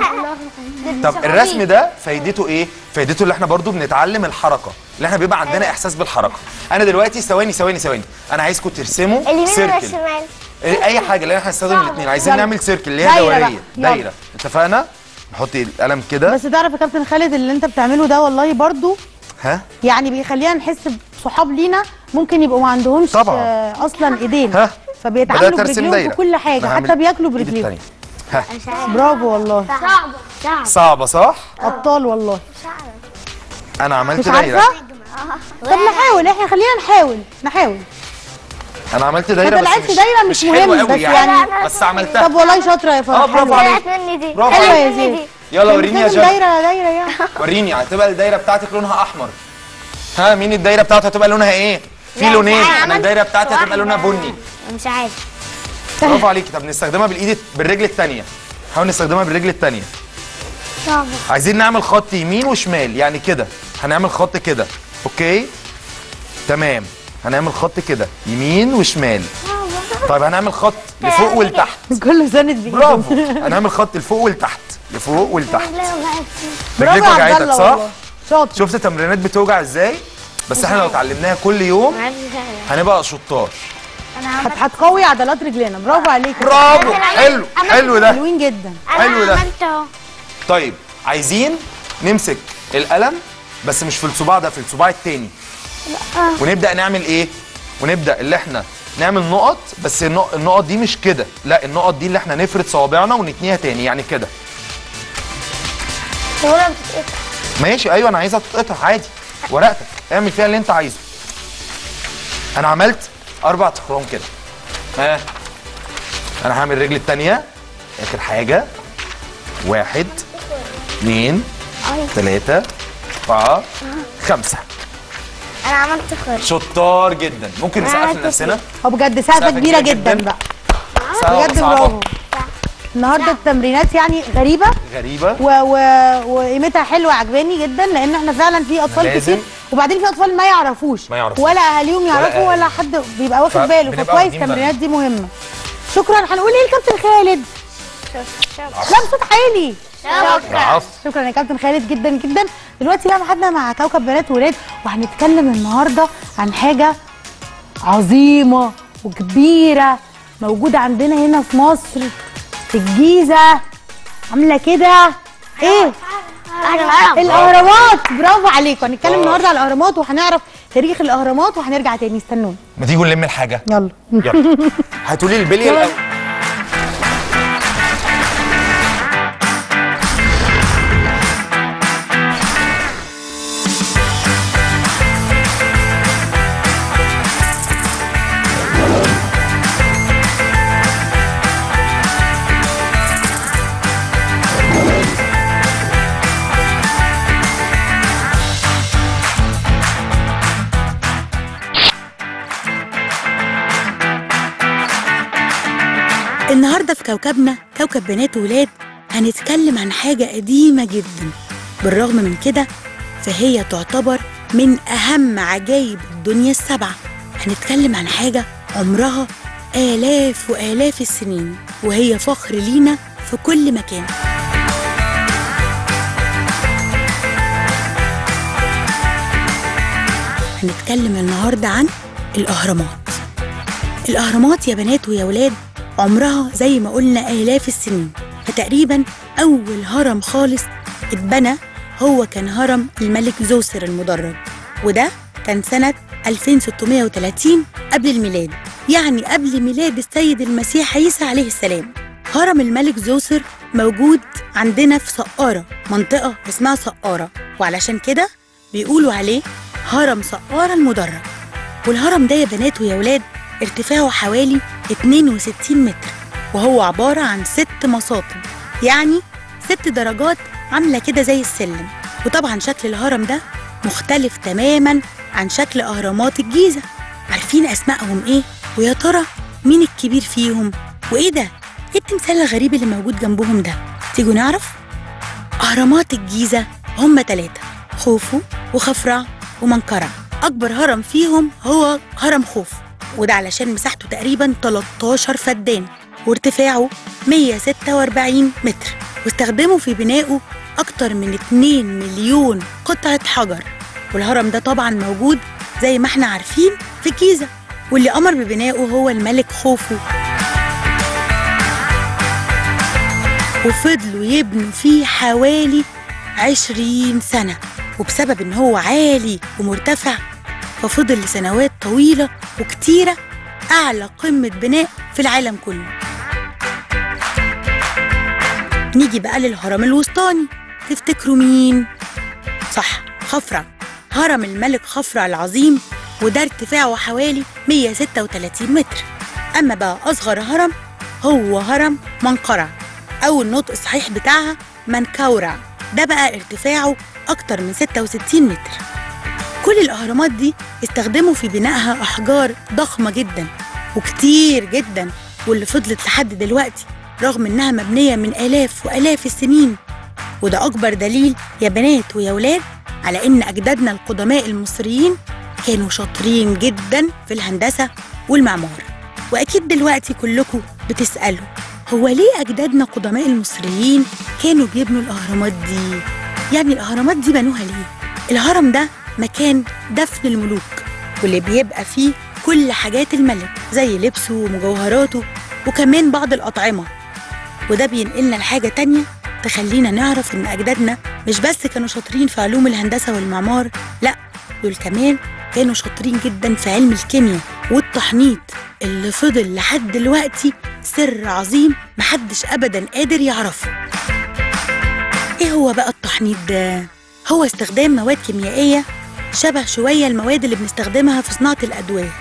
طب الرسم ده فايدته إيه؟ فايدته اللي إحنا برضو بنتعلم الحركة اللي إحنا بيبقى عندنا إحساس بالحركة. أنا دلوقتي ثواني ثواني ثواني. أنا عايزكم ترسموا سيركل إيه، أي حاجة اللي إحنا هنستخدم الاثنين عايزين. نعمل سيركل اللي هي. دوريه. دايرة. اتفقنا؟ نحط القلم كده. بس تعرف يا كابتن خالد اللي أنت بتعمله ده والله برضو ها؟ يعني بيخلينا نحس بصحاب لينا ممكن يبقوا ما عندهمش طبعاً. آه، أصلا إيدين. ها؟ فبيتعاملوا برجليهم كل حاجة حتى بياكلوا برجليهم. برافو والله. صعبة صعبة. صعبة صح؟ أبطال والله. أنا عملت مش دايره عارفة؟ طب نحاول إحنا خلينا نحاول نحاول. أنا عملت دايرة بس مش دايرة مش, حلوة مهم بس يعني. بس عملتها. طب والله شاطرة يا فرح آه برافو. عليك. برافو يا يلا وريني يا جان دايرة دايرة يا. وريني هتبقى الدايرة بتاعتك لونها أحمر. ها مين الدايرة بتاعته هتبقى لونها إيه؟ في لونين. أنا الدايرة بتاعتي هتبقى. لونها بني. مش عارف. برافو عليكي. طب نستخدمها بالإيد بالرجل الثانية حاول نستخدمها بالرجل الثانية عايزين نعمل خط يمين وشمال يعني كده. هنعمل خط كده. okay؟ تمام. هنعمل خط كده. يمين وشمال. طيب هنعمل خط لفوق ولتحت. كله ساند بايده برافو. هنعمل خط لفوق ولتحت. لفوق ولتحت. رجليك وجعتك صح. شاطر. شفت التمرينات بتوجع إزاي؟ بس إحنا لو اتعلمناها كل يوم هنبقى شطار. هت- هتقوي عضلات رجلينا. برافو عليك. برافو. حلو حلو ده. حلوين جدا. حلو ده. طيب عايزين نمسك القلم بس مش في الصباع ده في الصباع التاني. ونبدأ نعمل إيه؟ ونبدأ اللي إحنا نعمل نقط بس النق- النقط دي مش كده. لا النقط دي اللي إحنا نفرد صوابعنا ونتنيها تاني يعني كده. ولا بتتقطع ماشي أيوه أنا عايزها تتقطع. عادي. ورقتك. اعمل فيها اللي أنت عايزه. أنا عملت أربع تخرام كده. ها؟ أنا هعمل الرجل التانية. آخر حاجة. واحد اثنين ثلاثة أربعة خمسة. أنا عملت خرج شطار جدا. ممكن نسقف لنفسنا؟ هو بجد سقفة سقفة كبيرة كبيرة جدا جدا. بقى. بجد. برافو النهارده التمرينات يعني غريبة. غريبة. و... و... وقيمتها حلوة عجباني جدا لأن إحنا فعلا في أطفال. كتير وبعدين في أطفال ما يعرفوش. ما يعرفوش. ولا أهاليهم يعرفوا أهالي. ولا حد بيبقى واخد باله. فكويس التمرينات دي مهمة. شكرا. هنقول إيه لكابتن خالد؟ لا بصوت عالي. العفو. شكرا يا كابتن خالد جدا جدا. دلوقتي بقى معادنا مع كوكب بنات وولاد وهنتكلم النهارده عن حاجة عظيمة وكبيرة موجودة عندنا هنا في مصر. في الجيزة. عاملة كده؟ إيه؟ الأهرامات. برافو عليكم. هنتكلم النهارده على الأهرامات وهنعرف تاريخ الأهرامات وهنرجع تاني. استنونا. ما تيجوا نلم الحاجة يلا. يلا. هاتوا لي البلية الأول. النهارده في كوكبنا كوكب بنات وولاد هنتكلم عن حاجة قديمة جدا. بالرغم من كده فهي تعتبر من أهم عجائب الدنيا السبعة. هنتكلم عن حاجة عمرها آلاف وآلاف السنين وهي فخر لينا في كل مكان. هنتكلم النهاردة عن الأهرامات. الأهرامات يا بنات ويا ولاد عمرها زي ما قلنا آلاف السنين فتقريبا أول هرم خالص اتبنى هو كان هرم الملك زوسر المدرج وده كان سنة 2630 قبل الميلاد يعني قبل ميلاد السيد المسيح عيسى عليه السلام. هرم الملك زوسر موجود عندنا في سقارة منطقة اسمها سقارة وعلشان كده بيقولوا عليه هرم سقارة المدرج. والهرم ده يا بنات ويا ولاد ارتفاعه حوالي 62 متر وهو عبارة عن ست مساطب يعني ست درجات عاملة كده زي السلم وطبعا شكل الهرم ده مختلف تماما عن شكل أهرامات الجيزة عارفين أسمائهم إيه؟ ويا ترى مين الكبير فيهم؟ وإيه ده؟ إيه التمثال الغريب اللي موجود جنبهم ده؟ تيجوا نعرف؟ أهرامات الجيزة هم تلاتة خوفو وخفرع ومنقرع أكبر هرم فيهم هو هرم خوفو وده علشان مساحته تقريبا 13 فدان وارتفاعه 146 متر. واستخدموا في بنائه أكتر من 2 مليون قطعة حجر. والهرم ده طبعا موجود زي ما إحنا عارفين في الجيزة واللي أمر ببنائه هو الملك خوفو. وفضلوا يبنوا فيه حوالي عشرين سنة وبسبب إن هو عالي ومرتفع ففضل لسنوات طويلة وكتيرة أعلى قمة بناء في العالم كله. نيجي بقى للهرم الوسطاني. تفتكروا مين؟ صح خفرع. هرم الملك خفرع العظيم وده ارتفاعه حوالي 136 متر. أما بقى أصغر هرم هو هرم منقرع. أو النطق الصحيح بتاعها منكورع. ده بقى ارتفاعه أكتر من 66 متر. كل الأهرامات دي استخدموا في بنائها أحجار ضخمة جدا وكتير جدا واللي فضلت لحد دلوقتي رغم إنها مبنية من آلاف وآلاف السنين وده أكبر دليل يا بنات ويا ولاد على إن أجدادنا القدماء المصريين كانوا شاطرين جدا في الهندسة والمعمار وأكيد دلوقتي كلكم بتسألوا هو ليه أجدادنا قدماء المصريين كانوا بيبنوا الأهرامات دي؟ يعني الأهرامات دي بنوها ليه؟ الهرم ده مكان دفن الملوك واللي بيبقى فيه كل حاجات الملك زي لبسه ومجوهراته وكمان بعض الأطعمة وده بينقلنا لحاجة تانية تخلينا نعرف إن أجدادنا مش بس كانوا شاطرين في علوم الهندسة والمعمار لأ دول كمان كانوا شاطرين جدا في علم الكيمياء والتحنيط اللي فضل لحد دلوقتي سر عظيم محدش أبدا قادر يعرفه إيه هو بقى التحنيط ده؟ هو استخدام مواد كيميائية شبه شوية المواد اللي بنستخدمها في صناعة الأدوية.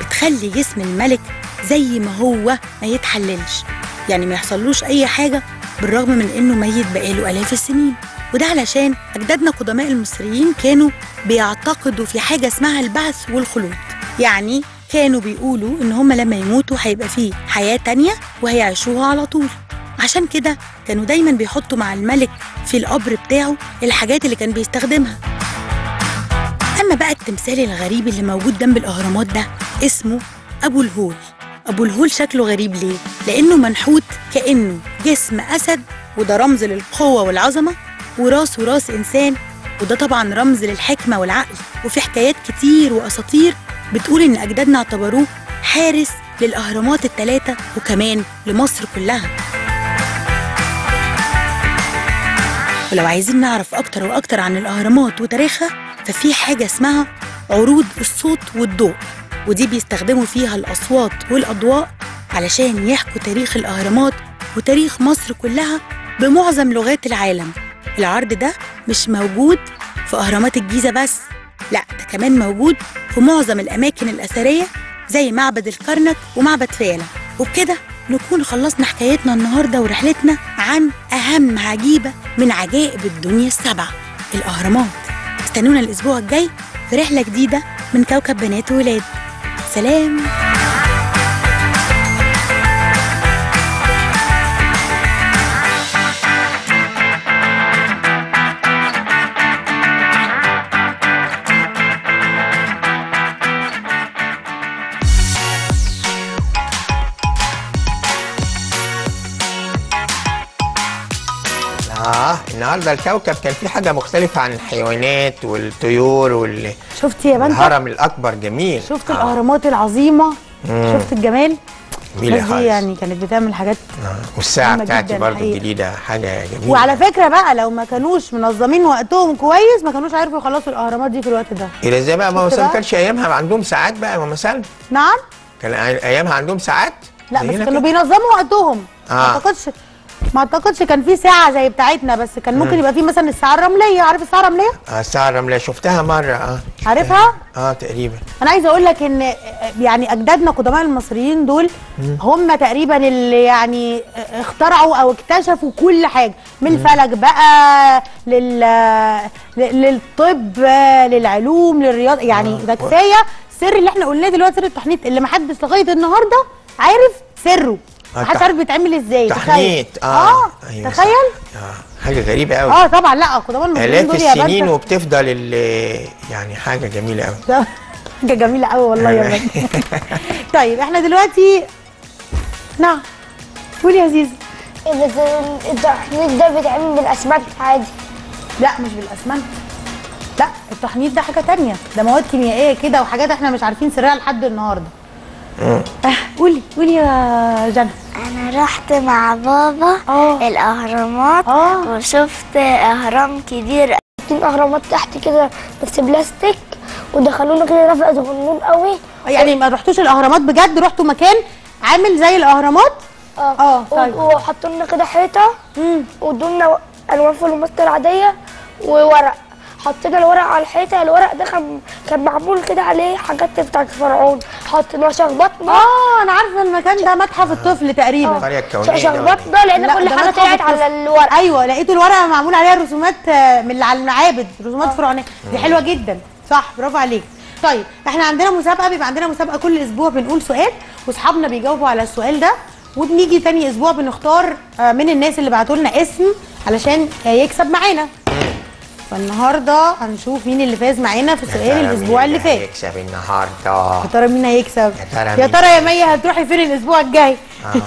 بتخلي جسم الملك زي ما هو ما يتحللش. يعني ما يحصلوش أي حاجة بالرغم من إنه ميت بقاله آلاف السنين. وده علشان أجدادنا قدماء المصريين كانوا بيعتقدوا في حاجة اسمها البعث والخلود. يعني كانوا بيقولوا إن هم لما يموتوا هيبقى فيه حياة تانية وهيعيشوها على طول. عشان كده كانوا دايما بيحطوا مع الملك في القبر بتاعه الحاجات اللي كان بيستخدمها. بقى التمثال الغريب اللي موجود جنب الأهرامات ده اسمه أبو الهول. أبو الهول شكله غريب ليه؟ لأنه منحوت كأنه جسم أسد وده رمز للقوة والعظمة وراسه راس إنسان وده طبعا رمز للحكمة والعقل. وفي حكايات كتير وأساطير بتقول إن أجدادنا اعتبروه حارس للأهرامات التلاتة وكمان لمصر كلها. ولو عايزين نعرف أكتر وأكتر عن الأهرامات وتاريخها ففي حاجة اسمها عروض الصوت والضوء ودي بيستخدموا فيها الأصوات والأضواء علشان يحكوا تاريخ الأهرامات وتاريخ مصر كلها بمعظم لغات العالم. العرض ده مش موجود في أهرامات الجيزة بس لا ده كمان موجود في معظم الأماكن الأثرية زي معبد الكرنك ومعبد فيلة. وبكده نكون خلصنا حكايتنا النهارده ورحلتنا عن أهم عجيبة من عجائب الدنيا السبعة الأهرامات. استنونا الأسبوع الجاي في رحلة جديدة من كوكب بنات وولاد. سلام! النهارده الكوكب كان فيه حاجة مختلفة عن الحيوانات والطيور والهرم شفتي يا بنت الأكبر. جميل. شفت الأهرامات العظيمة؟ مم. شفت الجمال. دي يعني كانت بتعمل حاجات والساعة مهمة بتاعتي برضو الحقيقة. الجديده حاجة جميلة. وعلى فكرة بقى لو ما كانوش منظمين وقتهم كويس ما كانوش عارفوا يخلصوا الأهرامات دي في الوقت ده. إلى إزاي بقى؟ ما مثلا بقى؟ كانش أيامها عندهم ساعات بقى يا ماما سلمى نعم. كان أيامها عندهم ساعات؟ لا بس كانوا؟ بينظموا وقتهم. ما آه. أعتقدش ما أعتقدش كان في ساعة زي بتاعتنا بس كان ممكن مم. يبقى في مثلا الساعة الرملية. عارف الساعة الرملية؟ آه الساعة الرملية. شفتها مرة آه. عارفها؟ آه تقريبا. أنا عايزة أقول لك إن يعني أجدادنا قدماء المصريين دول هم تقريبا اللي يعني اخترعوا أو اكتشفوا كل حاجة. من الفلك بقى لل للطب للعلوم للرياضه يعني ده كفاية سر اللي إحنا قلناه دلوقتي سر التحنيط. اللي ما حدش لغاية النهارده عارف سره. آه، عارف بيتعمل إزاي؟ تخيل. تحنيط. آه, آه أيوة. تخيل. آه حاجة غريبة قوي آه طبعا لا المصريين آلاف دول يا السنين وبتفضل ال- يعني حاجة جميلة قوي حاجة جميلة قوي والله يا بنت طيب إحنا دلوقتي نعم قولي يا زيزو. بس التحنيط ده بيتعمل بالأسمنت عادي. لا مش بالأسمنت. لا التحنيط ده حاجة تانية. ده مواد كيميائية كده وحاجات إحنا مش عارفين سرها لحد النهارده. آه، قولي قولي يا جنى. أنا رحت مع بابا الأهرامات وشفت أهرام كبير. حاطين اهرامات تحت كده بس بلاستيك ودخلونا كده نفق صغنون قوي. يعني ما رحتوش الأهرامات بجد رحتوا مكان عامل زي الأهرامات؟ آه. آه طيب. وحطوا لنا كده حيطة وادونا ألوان فلوماستر عادية وورق. حطينا الورق على الحيطة الورق ده كان كان معمول كده عليه حاجات بتاعت فرعون. حطينا شخبطنا آه أنا عارفة المكان ده متحف الطفل تقريبا. القريه الكونيه شخبطنا لأن لا، كل حاجة طلعت. على الورق. أيوه لقيتوا الورقة معمول عليها رسومات آه، من اللي على المعابد رسومات فرعونية. دي حلوة جدا. صح برافو عليك. طيب إحنا عندنا مسابقة بيبقى عندنا مسابقة كل أسبوع بنقول سؤال وأصحابنا بيجاوبوا على السؤال ده وبنيجي تاني أسبوع بنختار آه، من الناس اللي بعتوا لنا اسم علشان آه، يكسب معانا. فالنهارده هنشوف مين اللي فاز معانا في سؤال الأسبوع اللي فات. يكسب النهارده؟ يا ترى مين هيكسب؟ يا ترى يا مين؟ ترى يا مي هتروحي فين الأسبوع الجاي؟ آه.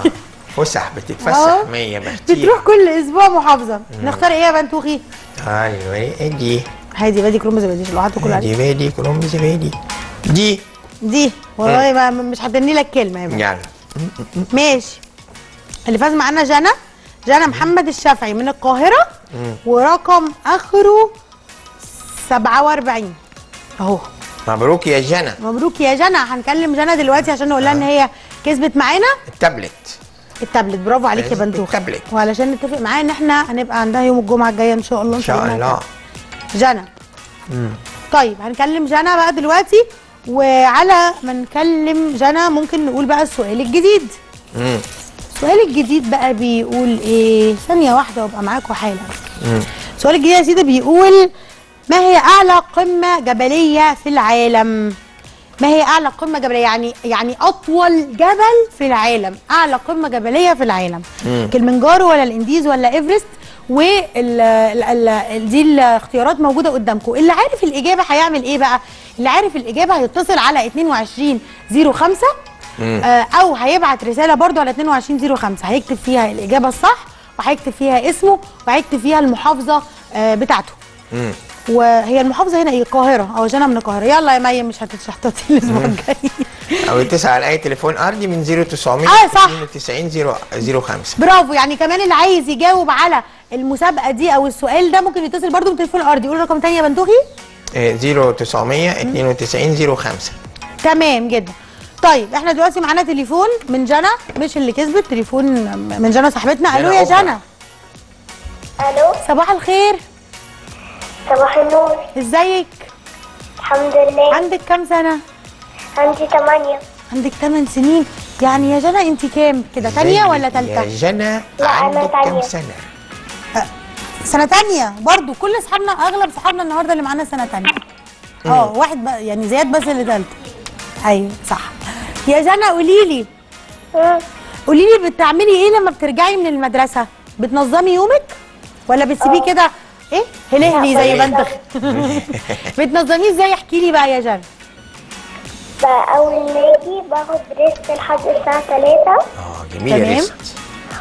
فسح بتتفسح آه. مية بختير بتروح كل أسبوع محافظة. نختار إيه يا بنتوخي؟ أيوه دي. هادي بادي كروم زبادي شلوحات وكل دي عليه بادي كلهم زبادي دي. دي. والله ما مش هتني لك كلمة يا بنت. يلا. ماشي. اللي فاز معانا جنى جنى محمد الشافعي من القاهرة ورقم آخره 47 أهو. مبروك يا جنى. مبروك يا جنى. هنكلم جنى دلوقتي عشان نقول لها إن هي كسبت معانا. التابلت. التابلت. برافو عليك يا بنتوخ التابلت. وعلشان نتفق معاها إن إحنا هنبقى عندها يوم الجمعة الجاية إن شاء الله. إن شاء الله. جنى. طيب هنكلم جنى بقى دلوقتي. وعلى ما نكلم جنى ممكن نقول بقى السؤال الجديد. السؤال الجديد بقى بيقول إيه؟ ثانية واحدة وأبقى معاكم حالا. السؤال الجديد يا سيدي بيقول ما هي أعلى قمة جبلية في العالم؟ ما هي أعلى قمة جبلية؟ يعني يعني أطول جبل في العالم. أعلى قمة جبلية في العالم. كلمنجارو ولا الإنديز ولا إيفرست؟ وال ال- ال- ال- دي الاختيارات موجودة قدامكم اللي عارف الإجابة هيعمل إيه بقى؟ اللي عارف الإجابة هيتصل على 22 05 مم. آه، أو هيبعت رساله برضو على 2205 هيكتب فيها الإجابة الصح وهيكتب فيها اسمه وهيكتب فيها المحافظة آه، بتاعته. مم. وهي المحافظة هنا إيه؟ القاهرة. أو عشان أنا من القاهرة. يلا يا مي مش هتتشحططي الأسبوع الجاي. أو يتصل على أي تليفون أرضي من 0900 آه، صح. 92 05 برافو. يعني كمان اللي عايز يجاوب على المسابقة دي أو السؤال ده ممكن يتصل برضو بتليفون أرضي. قول رقم تاني يا بنتوخي آه، 0900 92 05 تمام جدا. طيب إحنا دلوقتي معانا تليفون من جنى مش اللي كسبت تليفون من جنى صاحبتنا. ألو يا. جنى ألو. صباح الخير. صباح النور. ازيك؟ الحمد لله. عندك كام سنة؟ عندي ثمانية عندك 8 سنين. يعني يا جنى انت كام؟ كده تانية ولا يا تالتة جنى عندك كام. سنة؟ سنة تانية. برضو كل اصحابنا أغلب صحابنا النهارده اللي معانا سنة تانية. آه واحد بقى يعني زياد بس اللي تالتة. أيوه صح. يا جنى قولي لي. قولي لي بتعملي إيه لما بترجعي من المدرسة؟ بتنظمي يومك؟ ولا بتسيبيه آه. كده؟ إيه؟ هلهلي زي ما انت. بتنظميه إزاي؟ احكي لي بقى يا جنى. بقى أول ما أجي باخد ريست لحد الساعة 3 آه جميل يا. ريست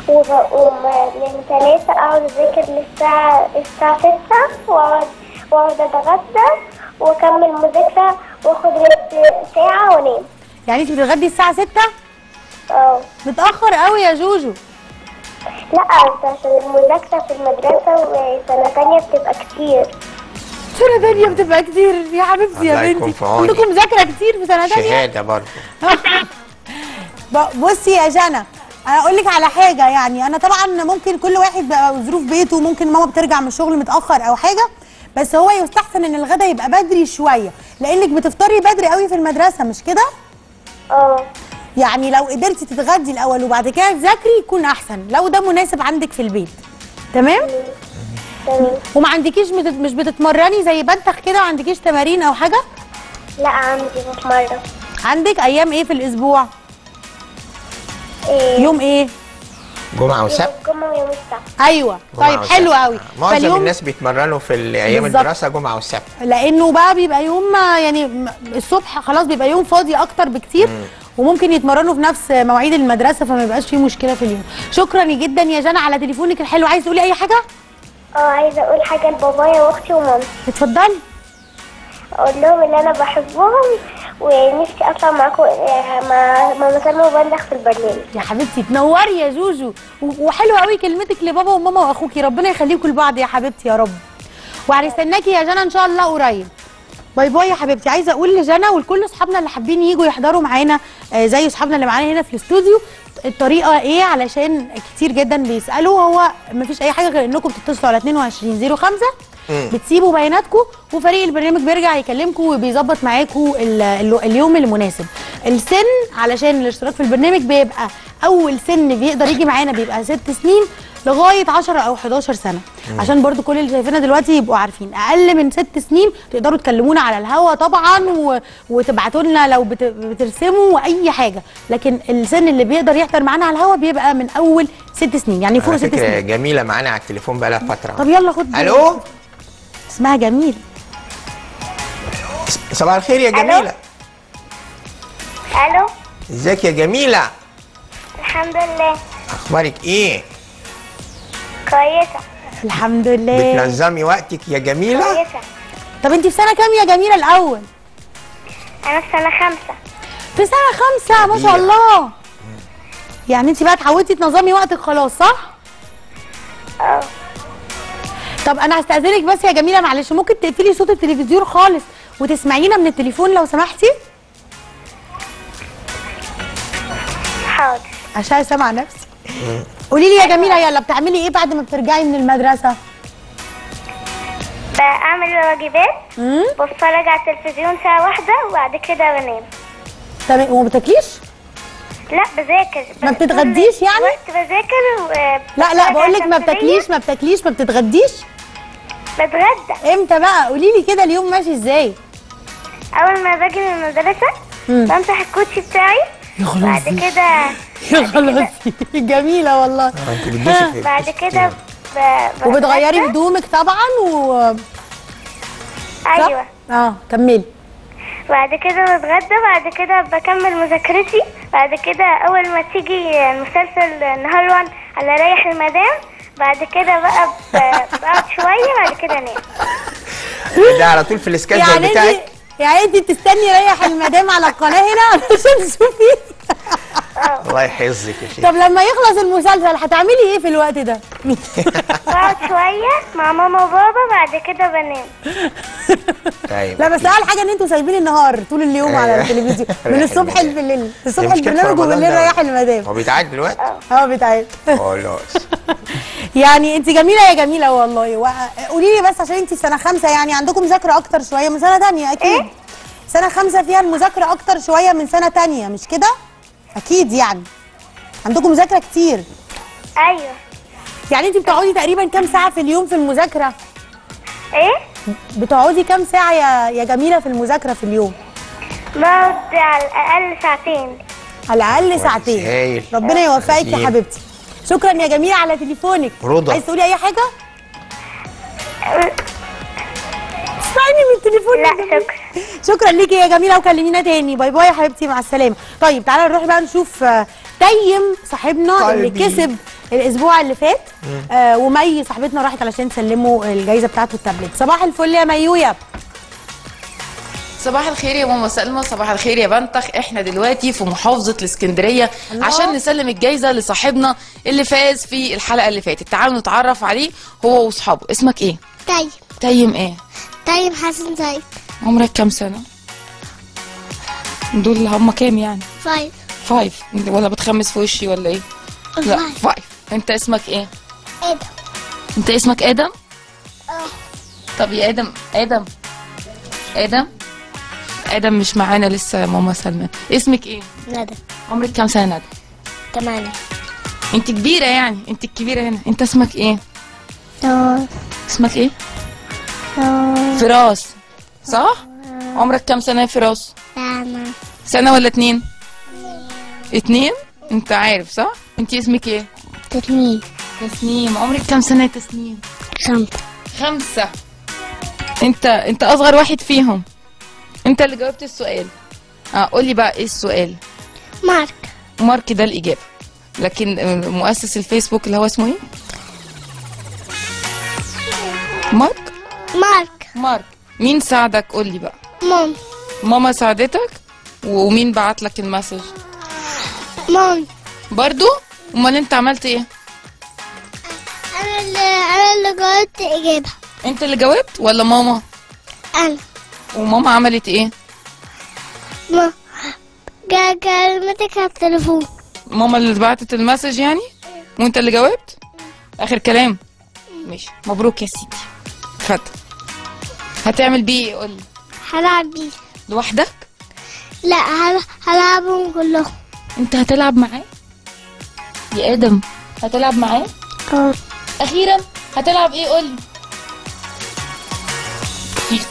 وبقوم من ثلاثة أقعد أذاكر للساعة الساعة ستة وأقعد وأقعد أتغدى وأكمل مذاكرة وآخد ريست ساعة وأنام. يعني انت بتتغدي الساعة 6 آه. متأخر قوي يا جوجو. لا بس عشان المذاكرة في المدرسة وسنة تانية بتبقى كتير. سنة تانية بتبقى كتير يا حبيبتي يا بنتي. عندكم مذاكرة كتير في سنة تانية؟ شهادة برضه بصي يا جنى أنا أقول لك على حاجة يعني أنا طبعا ممكن كل واحد بقى ظروف بيته ممكن ماما بترجع من الشغل متأخر أو حاجة بس هو يستحسن إن الغدا يبقى بدري شوية لإنك بتفطري بدري قوي في المدرسة مش كده؟ آه. يعني لو قدرتي تتغدي الأول وبعد كده تذاكري يكون أحسن لو ده مناسب عندك في البيت. تمام؟ تمام. وما عندكيش مت- مش بتتمرني زي بنتخ كده ما عندكيش تمارين أو حاجة؟ لا عندي بتمرن. عندك أيام إيه في الأسبوع؟ إيه؟ يوم إيه؟ جمعة وسبت. الجمعة ويوم السبت أيوه طيب وسبت. حلو قوي. معظم الناس بيتمرنوا في أيام. الدراسه جمعة والسبت لأنه بقى بيبقى يوم يعني الصبح خلاص بيبقى يوم فاضي أكتر بكتير وممكن يتمرنوا في نفس مواعيد المدرسة فما يبقاش فيه مشكلة في اليوم. شكرا جدا يا جنى على تليفونك الحلو. عايز تقولي أي حاجة؟ آه عايزة أقول حاجة لبابايا وأختي ومامتي. اتفضلي. أقول لهم إن أنا بحبهم ونفسي أطلع معاكم آه، مع مع سلمى وبنتخ في البرنامج يا حبيبتي تنوري يا جوجو. وحلوة قوي كلمتك لبابا وماما واخوكي. ربنا يخليكم لبعض يا حبيبتي يا رب. وهنستناكي يا جنى إن شاء الله قريب. bye bye يا حبيبتي. عايزة أقول لجنى ولكل أصحابنا اللي حابين يجوا يحضروا معانا آه، زي أصحابنا اللي معانا هنا في الاستوديو الطريقة إيه؟ علشان كتير جدا بيسألوا هو مفيش أي حاجة غير إنكم بتتصلوا على 22 05 بتسيبوا بياناتكم وفريق البرنامج بيرجع يكلمكم وبيظبط معاكم ال- ال- اليوم المناسب. السن علشان الاشتراك في البرنامج بيبقى أول سن بيقدر يجي معانا بيبقى ست سنين لغاية 10 أو 11 سنة. عشان برضو كل اللي شايفيننا دلوقتي يبقوا عارفين. أقل من ست سنين تقدروا تكلمونا على الهوا طبعا و... وتبعتوا لنا لو بت... بترسموا أي حاجة. لكن السن اللي بيقدر يحضر معانا على الهوا بيبقى من أول ست سنين. يعني فوق ست سنين. جميلة معانا على التليفون بقى لها فترة. طب يلا خد ألو؟ اسمها جميل صباح الخير يا جميلة. ألو؟ إزيك يا جميلة؟ الحمد لله. أخبارك إيه؟ كويسة. الحمد لله. بتنظمي وقتك يا جميلة؟ كويسة. طب انت في سنة كام يا جميلة الأول؟ أنا في سنة خمسة في سنة خمسة ما شاء. الله. يعني انت بقى اتعودتي تنظمي وقتك خلاص صح؟ أه. طب أنا هستأذنك بس يا جميلة معلش ممكن تقفلي صوت التلفزيون خالص وتسمعينا من التليفون لو سمحتي؟ حاضر. عشان سامعة نفسي. قولي لي يا جميلة يلا بتعملي إيه بعد ما بترجعي من المدرسة؟ بعمل واجبات امم بتفرج على التلفزيون ساعة واحدة وبعد كده بنام. تمام وما بتاكليش؟ لا بذاكر. ما بتتغديش يعني؟ وقت بذاكر و... لا لا بقول لك ما بتاكليش ما بتاكليش ما بتتغديش؟ بتغدى. إمتى بقى؟ قولي لي كده اليوم ماشي إزاي؟ أول ما باجي من المدرسة مم. بمسح الكوتشي بتاعي. يا بعد كده يا خلاصي جميلة والله. بعد كده ب... وبتغيري. هدومك طبعا و صح؟ أيوه. آه كملي. بعد كده بتغدى بعد كده بكمل مذاكرتي بعد كده أول ما تيجي مسلسل نهار وان على ريح المدام بعد كده بقى بقعد شوية بعد كده أنام. ده على طول في السكادجول يعني بتاعك. يعني انت بتستني ريح المدام على القناة هنا علشان تشوفي. الله يحفظك يا شيخ. طب لما يخلص المسلسل هتعملي إيه في الوقت ده؟ بقعد شوية مع ماما وبابا بعد كده بنام. طيب. لا بس أقل حاجة إن أنتوا سايبين النهار طول اليوم على أيوة. التلفزيون. من الصبح. بالليل. الصبح البرنامج وبالليل. ريح المدام. هو بيتعاد دلوقتي؟ آه. بتاعت خلاص. يعني انت جميلة يا جميلة والله. قولي لي بس عشان انت سنة خمسة يعني عندكم مذاكرة أكتر شوية من سنة تانية أكيد. سنة خمسة فيها المذاكرة أكتر شوية من سنة تانية مش كده؟ أكيد يعني. عندكم مذاكرة كتير. أيوه. يعني انت بتقعدي تقريبا كام ساعة في اليوم في المذاكرة؟ إيه؟ بتقعدي كام ساعة يا يا جميلة في المذاكرة في اليوم؟ بقعد على الأقل ساعتين. على الأقل ساعتين. هايل. ربنا يوفقك يا. حبيبتي. شكرا يا جميلة على تليفونك. رضا. عايز تقولي أي حاجة؟ اسمعيني من التليفون لا. شكرا. شكرا ليكي يا جميلة وكلمينا تاني. bye bye يا حبيبتي مع السلامة. طيب تعالى نروح بقى نشوف آه، تيم صاحبنا اللي قلبي. كسب الأسبوع اللي فات. آه ومي صاحبتنا راحت علشان تسلمه الجايزة بتاعته التابلت. صباح الفل يا ميويا صباح الخير يا ماما سلمى. صباح الخير يا بنتخ. إحنا دلوقتي في محافظة الإسكندرية الله. عشان نسلم الجايزة لصاحبنا اللي فاز في الحلقة اللي فاتت. تعالوا نتعرف عليه هو وأصحابه. اسمك إيه؟ تيم. تيم إيه؟ تيم حسن زايد. عمرك كام سنة؟ دول هم كام يعني؟ five five ولا بتخمس في وشي ولا إيه؟ لا five. أنت اسمك إيه؟ ده أنت اسمك آدم؟ آه. طب يا آدم آدم. آدم؟ آدم مش معانا لسه يا ماما سلمى اسمك إيه؟ ندى عمرك كام سنة ندى تمانية. أنت كبيرة يعني أنت الكبيرة هنا. أنت اسمك إيه؟ آه اسمك إيه؟ آه فراس. صح؟ عمرك كام سنة يا فراس؟ تمام سنة ولا اتنين؟ اتنين؟ انت عارف صح؟ انت اسمك إيه؟ تسنيم. تسنيم. عمرك كام سنة يا تسنيم؟ خمسة. خمسة. انت انت أصغر واحد فيهم. انت اللي جاوبت السؤال. آه قولي بقى إيه السؤال؟ مارك. مارك ده الإجابة. لكن آه، مؤسس الفيسبوك اللي هو اسمه إيه؟ مارك؟ مارك. مارك. مين ساعدك؟ قولي بقى. مام ماما ساعدتك؟ ومين بعت لك المسج؟ مام برضو؟ امال انت عملت إيه؟ أنا اللي أنا اللي جاوبت إجابة. انت اللي جاوبت ولا ماما؟ أنا. وماما عملت إيه؟ ما جا كلمتك على التليفون. ماما اللي بعتت المسج يعني؟ وانت اللي جاوبت؟ آخر كلام. ماشي. مبروك يا سيدي. اتفضل. هتعمل بيه إيه؟ قولي. هلعب بيه. لوحدك؟ لا هل... هلعبهم كلهم. انت هتلعب معاه؟ يا آدم هتلعب معاه؟ آه. أخيرا هتلعب إيه؟ قولي.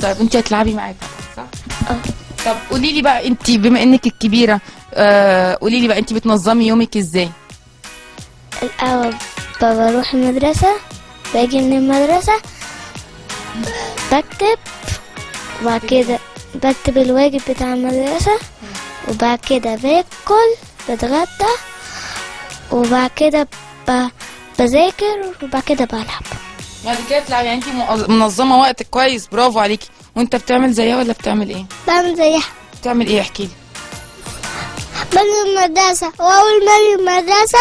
طيب انت هتلعبي معاه صح؟ آه. طب قولي لي بقى انت بما انك الكبيرة آه قولي لي بقى انت بتنظمي يومك إزاي؟ الأول بروح المدرسة باجي من المدرسة بكتب وبعد كده بكتب الواجب بتاع المدرسة وبعد كده باكل بتغدى وبعد كده. بذاكر وبعد كده بلعب. بعد كده تلعبي. يعني انت منظمة وقتك كويس. برافو عليكي. وانت بتعمل زيها ولا بتعمل إيه؟ بعمل زيها. بتعمل إيه؟ احكي لي. باجي المدرسة. وأول ما أجي المدرسة.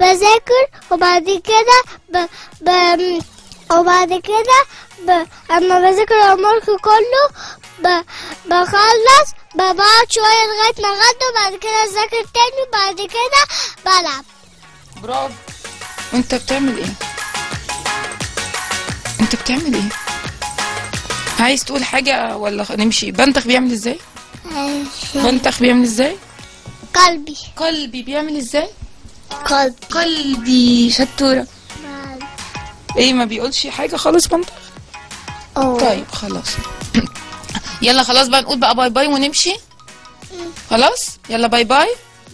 بذاكر وبعد كده ب... ب... وبعد كده ب... أما بذاكر الأمرك كله ب... بخلص بقعد شوية لغاية ما أغدى وبعد كده أذاكر تاني وبعد كده بلعب. برافو. وأنت بتعمل إيه؟ أنت بتعمل إيه؟ عايز تقول حاجة ولا نمشي؟ بنتخ بيعمل إزاي؟ بنتخ بيعمل إزاي؟ قلبي. قلبي بيعمل إزاي؟ قلبي. قلبي شطورة. إيه ما بيقولش حاجة خالص بنتخ؟ أوه. طيب خلاص. يلا خلاص بقى نقول بقى bye bye ونمشي؟ خلاص؟ يلا bye bye.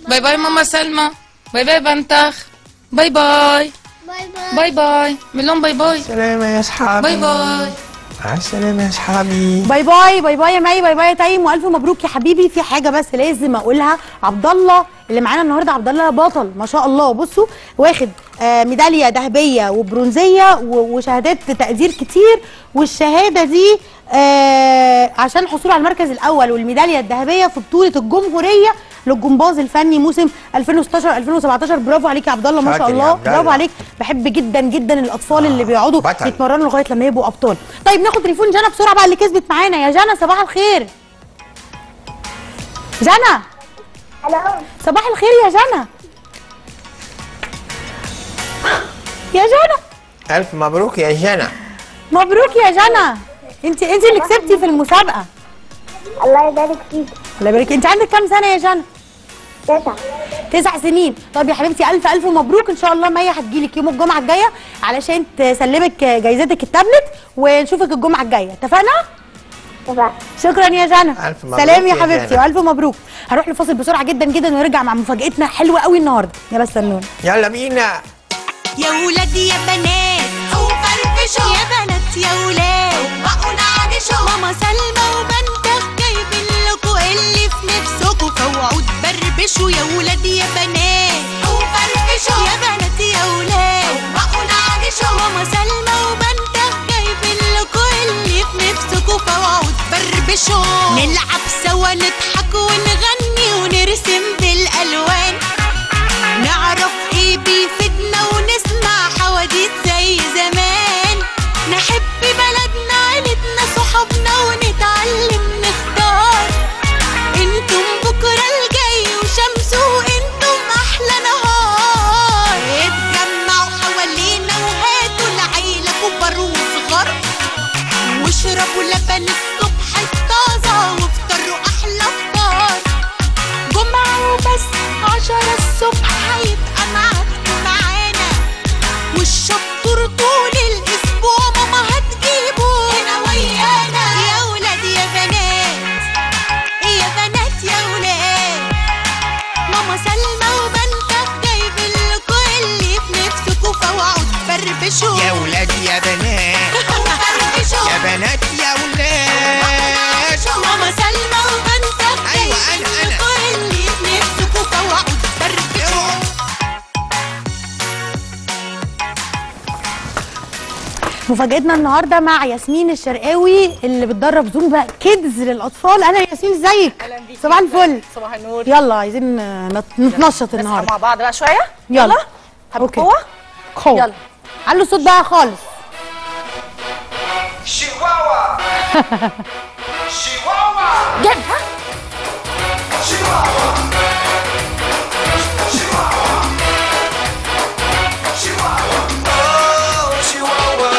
bye bye ماما سلمى. bye bye بنتخ. bye bye. bye bye. bye bye. من لهم bye bye. سلام يا أصحابي. bye bye. مع السلامة يا أصحابي. bye bye bye bye يا مي bye bye يا تيم وألف مبروك يا حبيبي. في حاجة بس لازم أقولها. عبد الله اللي معانا النهارده عبد الله بطل ما شاء الله. بصوا واخد آه ميدالية ذهبية وبرونزية وشهادات تقدير كتير. والشهادة دي آه عشان حصوله على المركز الأول والميدالية الذهبية في بطولة الجمهورية للجمباز الفني موسم 2016 2017 برافو عليك يا عبد الله ما شاء الله. برافو عليك. بحب جدا جدا الأطفال اللي بيقعدوا. يتمرنوا لغاية لما يبقوا أبطال. طيب ناخد تليفون جنى بسرعة بقى اللي كسبت معانا. يا جنى صباح الخير. جنى! صباح الخير يا جنى يا جنى ألف مبروك يا جنى مبروك يا جنى انت انت اللي كسبتي في المسابقة. الله يبارك فيك. الله يبارك. انت عندك كام سنة يا جنى تسعة. تسع سنين. طب يا حبيبتي الف ألف مبروك. إن شاء الله مي هتجيلك يوم الجمعة الجاية علشان تسلمك جايزتك التابلت ونشوفك الجمعة الجاية. اتفقنا؟ بقى. شكرا يا جنى ألف مبروك سلام يا حبيبتي وألف مبروك. هروح لفاصل بسرعة جدا جدا ونرجع مع مفاجأتنا حلوة قوي النهارده. يا استنونا. يلا بينا. يا ولادي يا بنات وفرفشوا يا بنات يا ولاد بقوا نعرشوا. ماما سلمى وبنتك جايبين لكم اللي في نفسكم فوعوا تبربشوا يا ولادي يا بنات وفرفشوا يا بنات يا ولاد بقوا نعرشوا. ماما سلمى وبنتك جايبين لكم اللي في نفسكم فوعوا ندردشوا نلعب سوا نضحك ونغني ونرسم بالألوان. نعرف إيه بيفيدنا ونسمع تفرفشوا يا ولاد يا بنات. فرفشوا يا بنات يا ولاد. ماما سلمى وبنتك أنا- أنا. لكم اللي نفسكوا فاوعوا تفرفشوا مفاجأتنا النهارده مع ياسمين الشرقاوي اللي بتدرب زومبا كيدز للأطفال. أنا ياسمين إزيك؟ أهلا بيكي صباح الفل. صباح النور. يلا عايزين نت- نتنشط النهارده. مع بعض بقى شوية؟ يلا. طب أوكي. قوة؟ قوة. يلا. علوا الصوت بقى خالص Chihuahua! Chihuahua! جيبها Chihuahua! Chihuahua! Chihuahua! Oh, Chihuahua!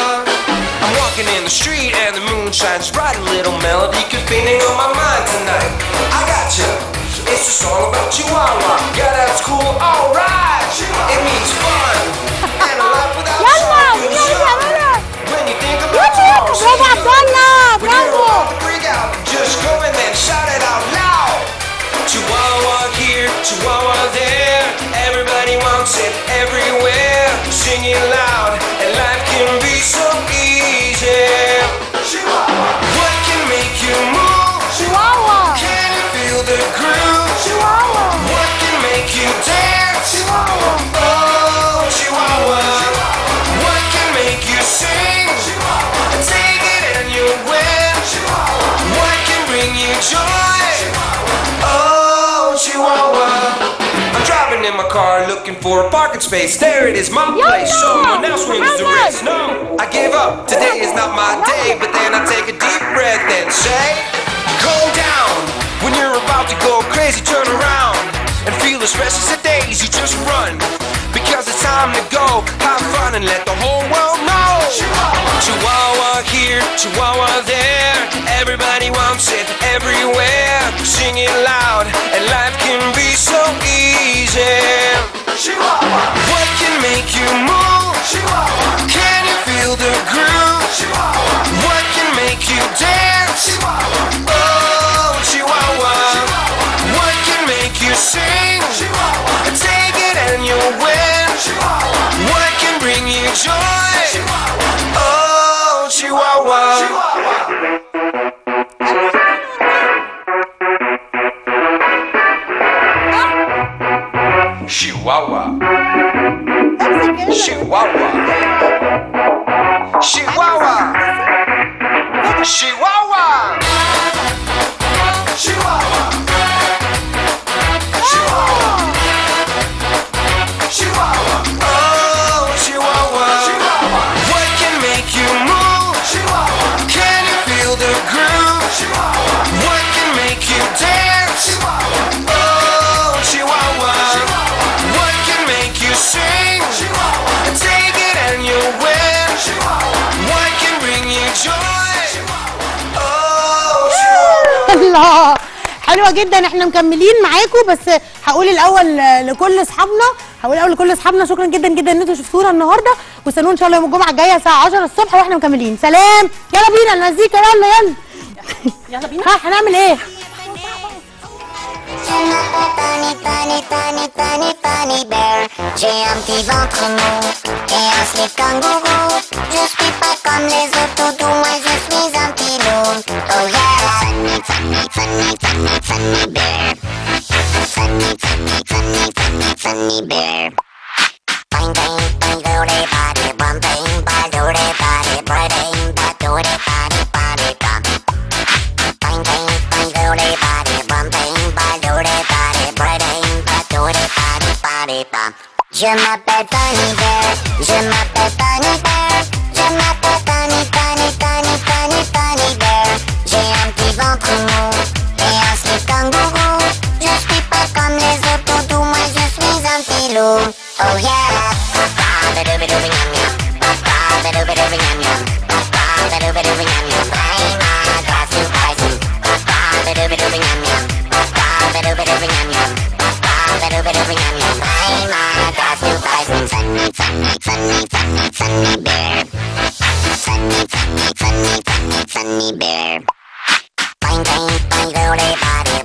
I'm walking in the street and the moon shines bright. A little melody keeps painting on my mind tonight. I got you. It's a song about Chihuahua. Yeah, that's cool. All right. It means fun and freak out, just go and then shout it out loud. Chihuahua here, Chihuahua there. Everybody wants it everywhere. Sing it loud, and driving in my car looking for a parking space. There it is, my place. Someone else wins the race. No, I give up. Today is not my day. But then I take a deep breath and say, Calm down. When you're about to go crazy, turn around and feel as fresh as the days. You just run because it's time to go. Have fun and let the whole world know. Chihuahua here, Chihuahua there. Everybody wants it everywhere. Sing it loud, and life can be so easy. Chihuahua. What can make you move? Chihuahua. Can you feel the groove? Chihuahua. What can make you dance? Chihuahua. Oh, Chihuahua. What can make you sing? Chihuahua. And you'll win. What can bring you joy? Oh, Chihuahua. Chihuahua. Chihuahua. Chihuahua. الله حلوة جدا إحنا مكملين معاكم بس هقول الأول لكل أصحابنا هقول الأول لكل أصحابنا شكرا جدا جدا إن أنتوا شفتونا النهارده واستنونا إن شاء الله يوم الجمعة الجاية الساعة 10 الصبح وإحنا مكملين. سلام. يلا بينا المزيكا يلا يلا. يلا بينا. ها هنعمل إيه؟ Funny, funny, funny, funny, funny bear. J'ai un petit ventre mou et un slip kangourou. Je suis pas comme les autres toutous, moi je suis un petit loup. Oh yeah! Funny, funny, funny, funny, funny bear. Funny, funny, funny, funny, funny bear. Bang, bang, bang, do de body, bum, bang, ba, do de body, bang, ba, do de body, body, Je m'appelle Funny Bear, je m'appelle Funny Bear, je m'appelle Funny, Funny, Funny, Funny, Funny Bear. J'ai un petit ventre mou et un slip kangourou. Je suis pas comme les autres toutous, moi je suis un petit loup. Oh yeah! funny, funny, funny funny bear. Funny, funny, funny, funny, funny bear. Boing, boing, boing, little body.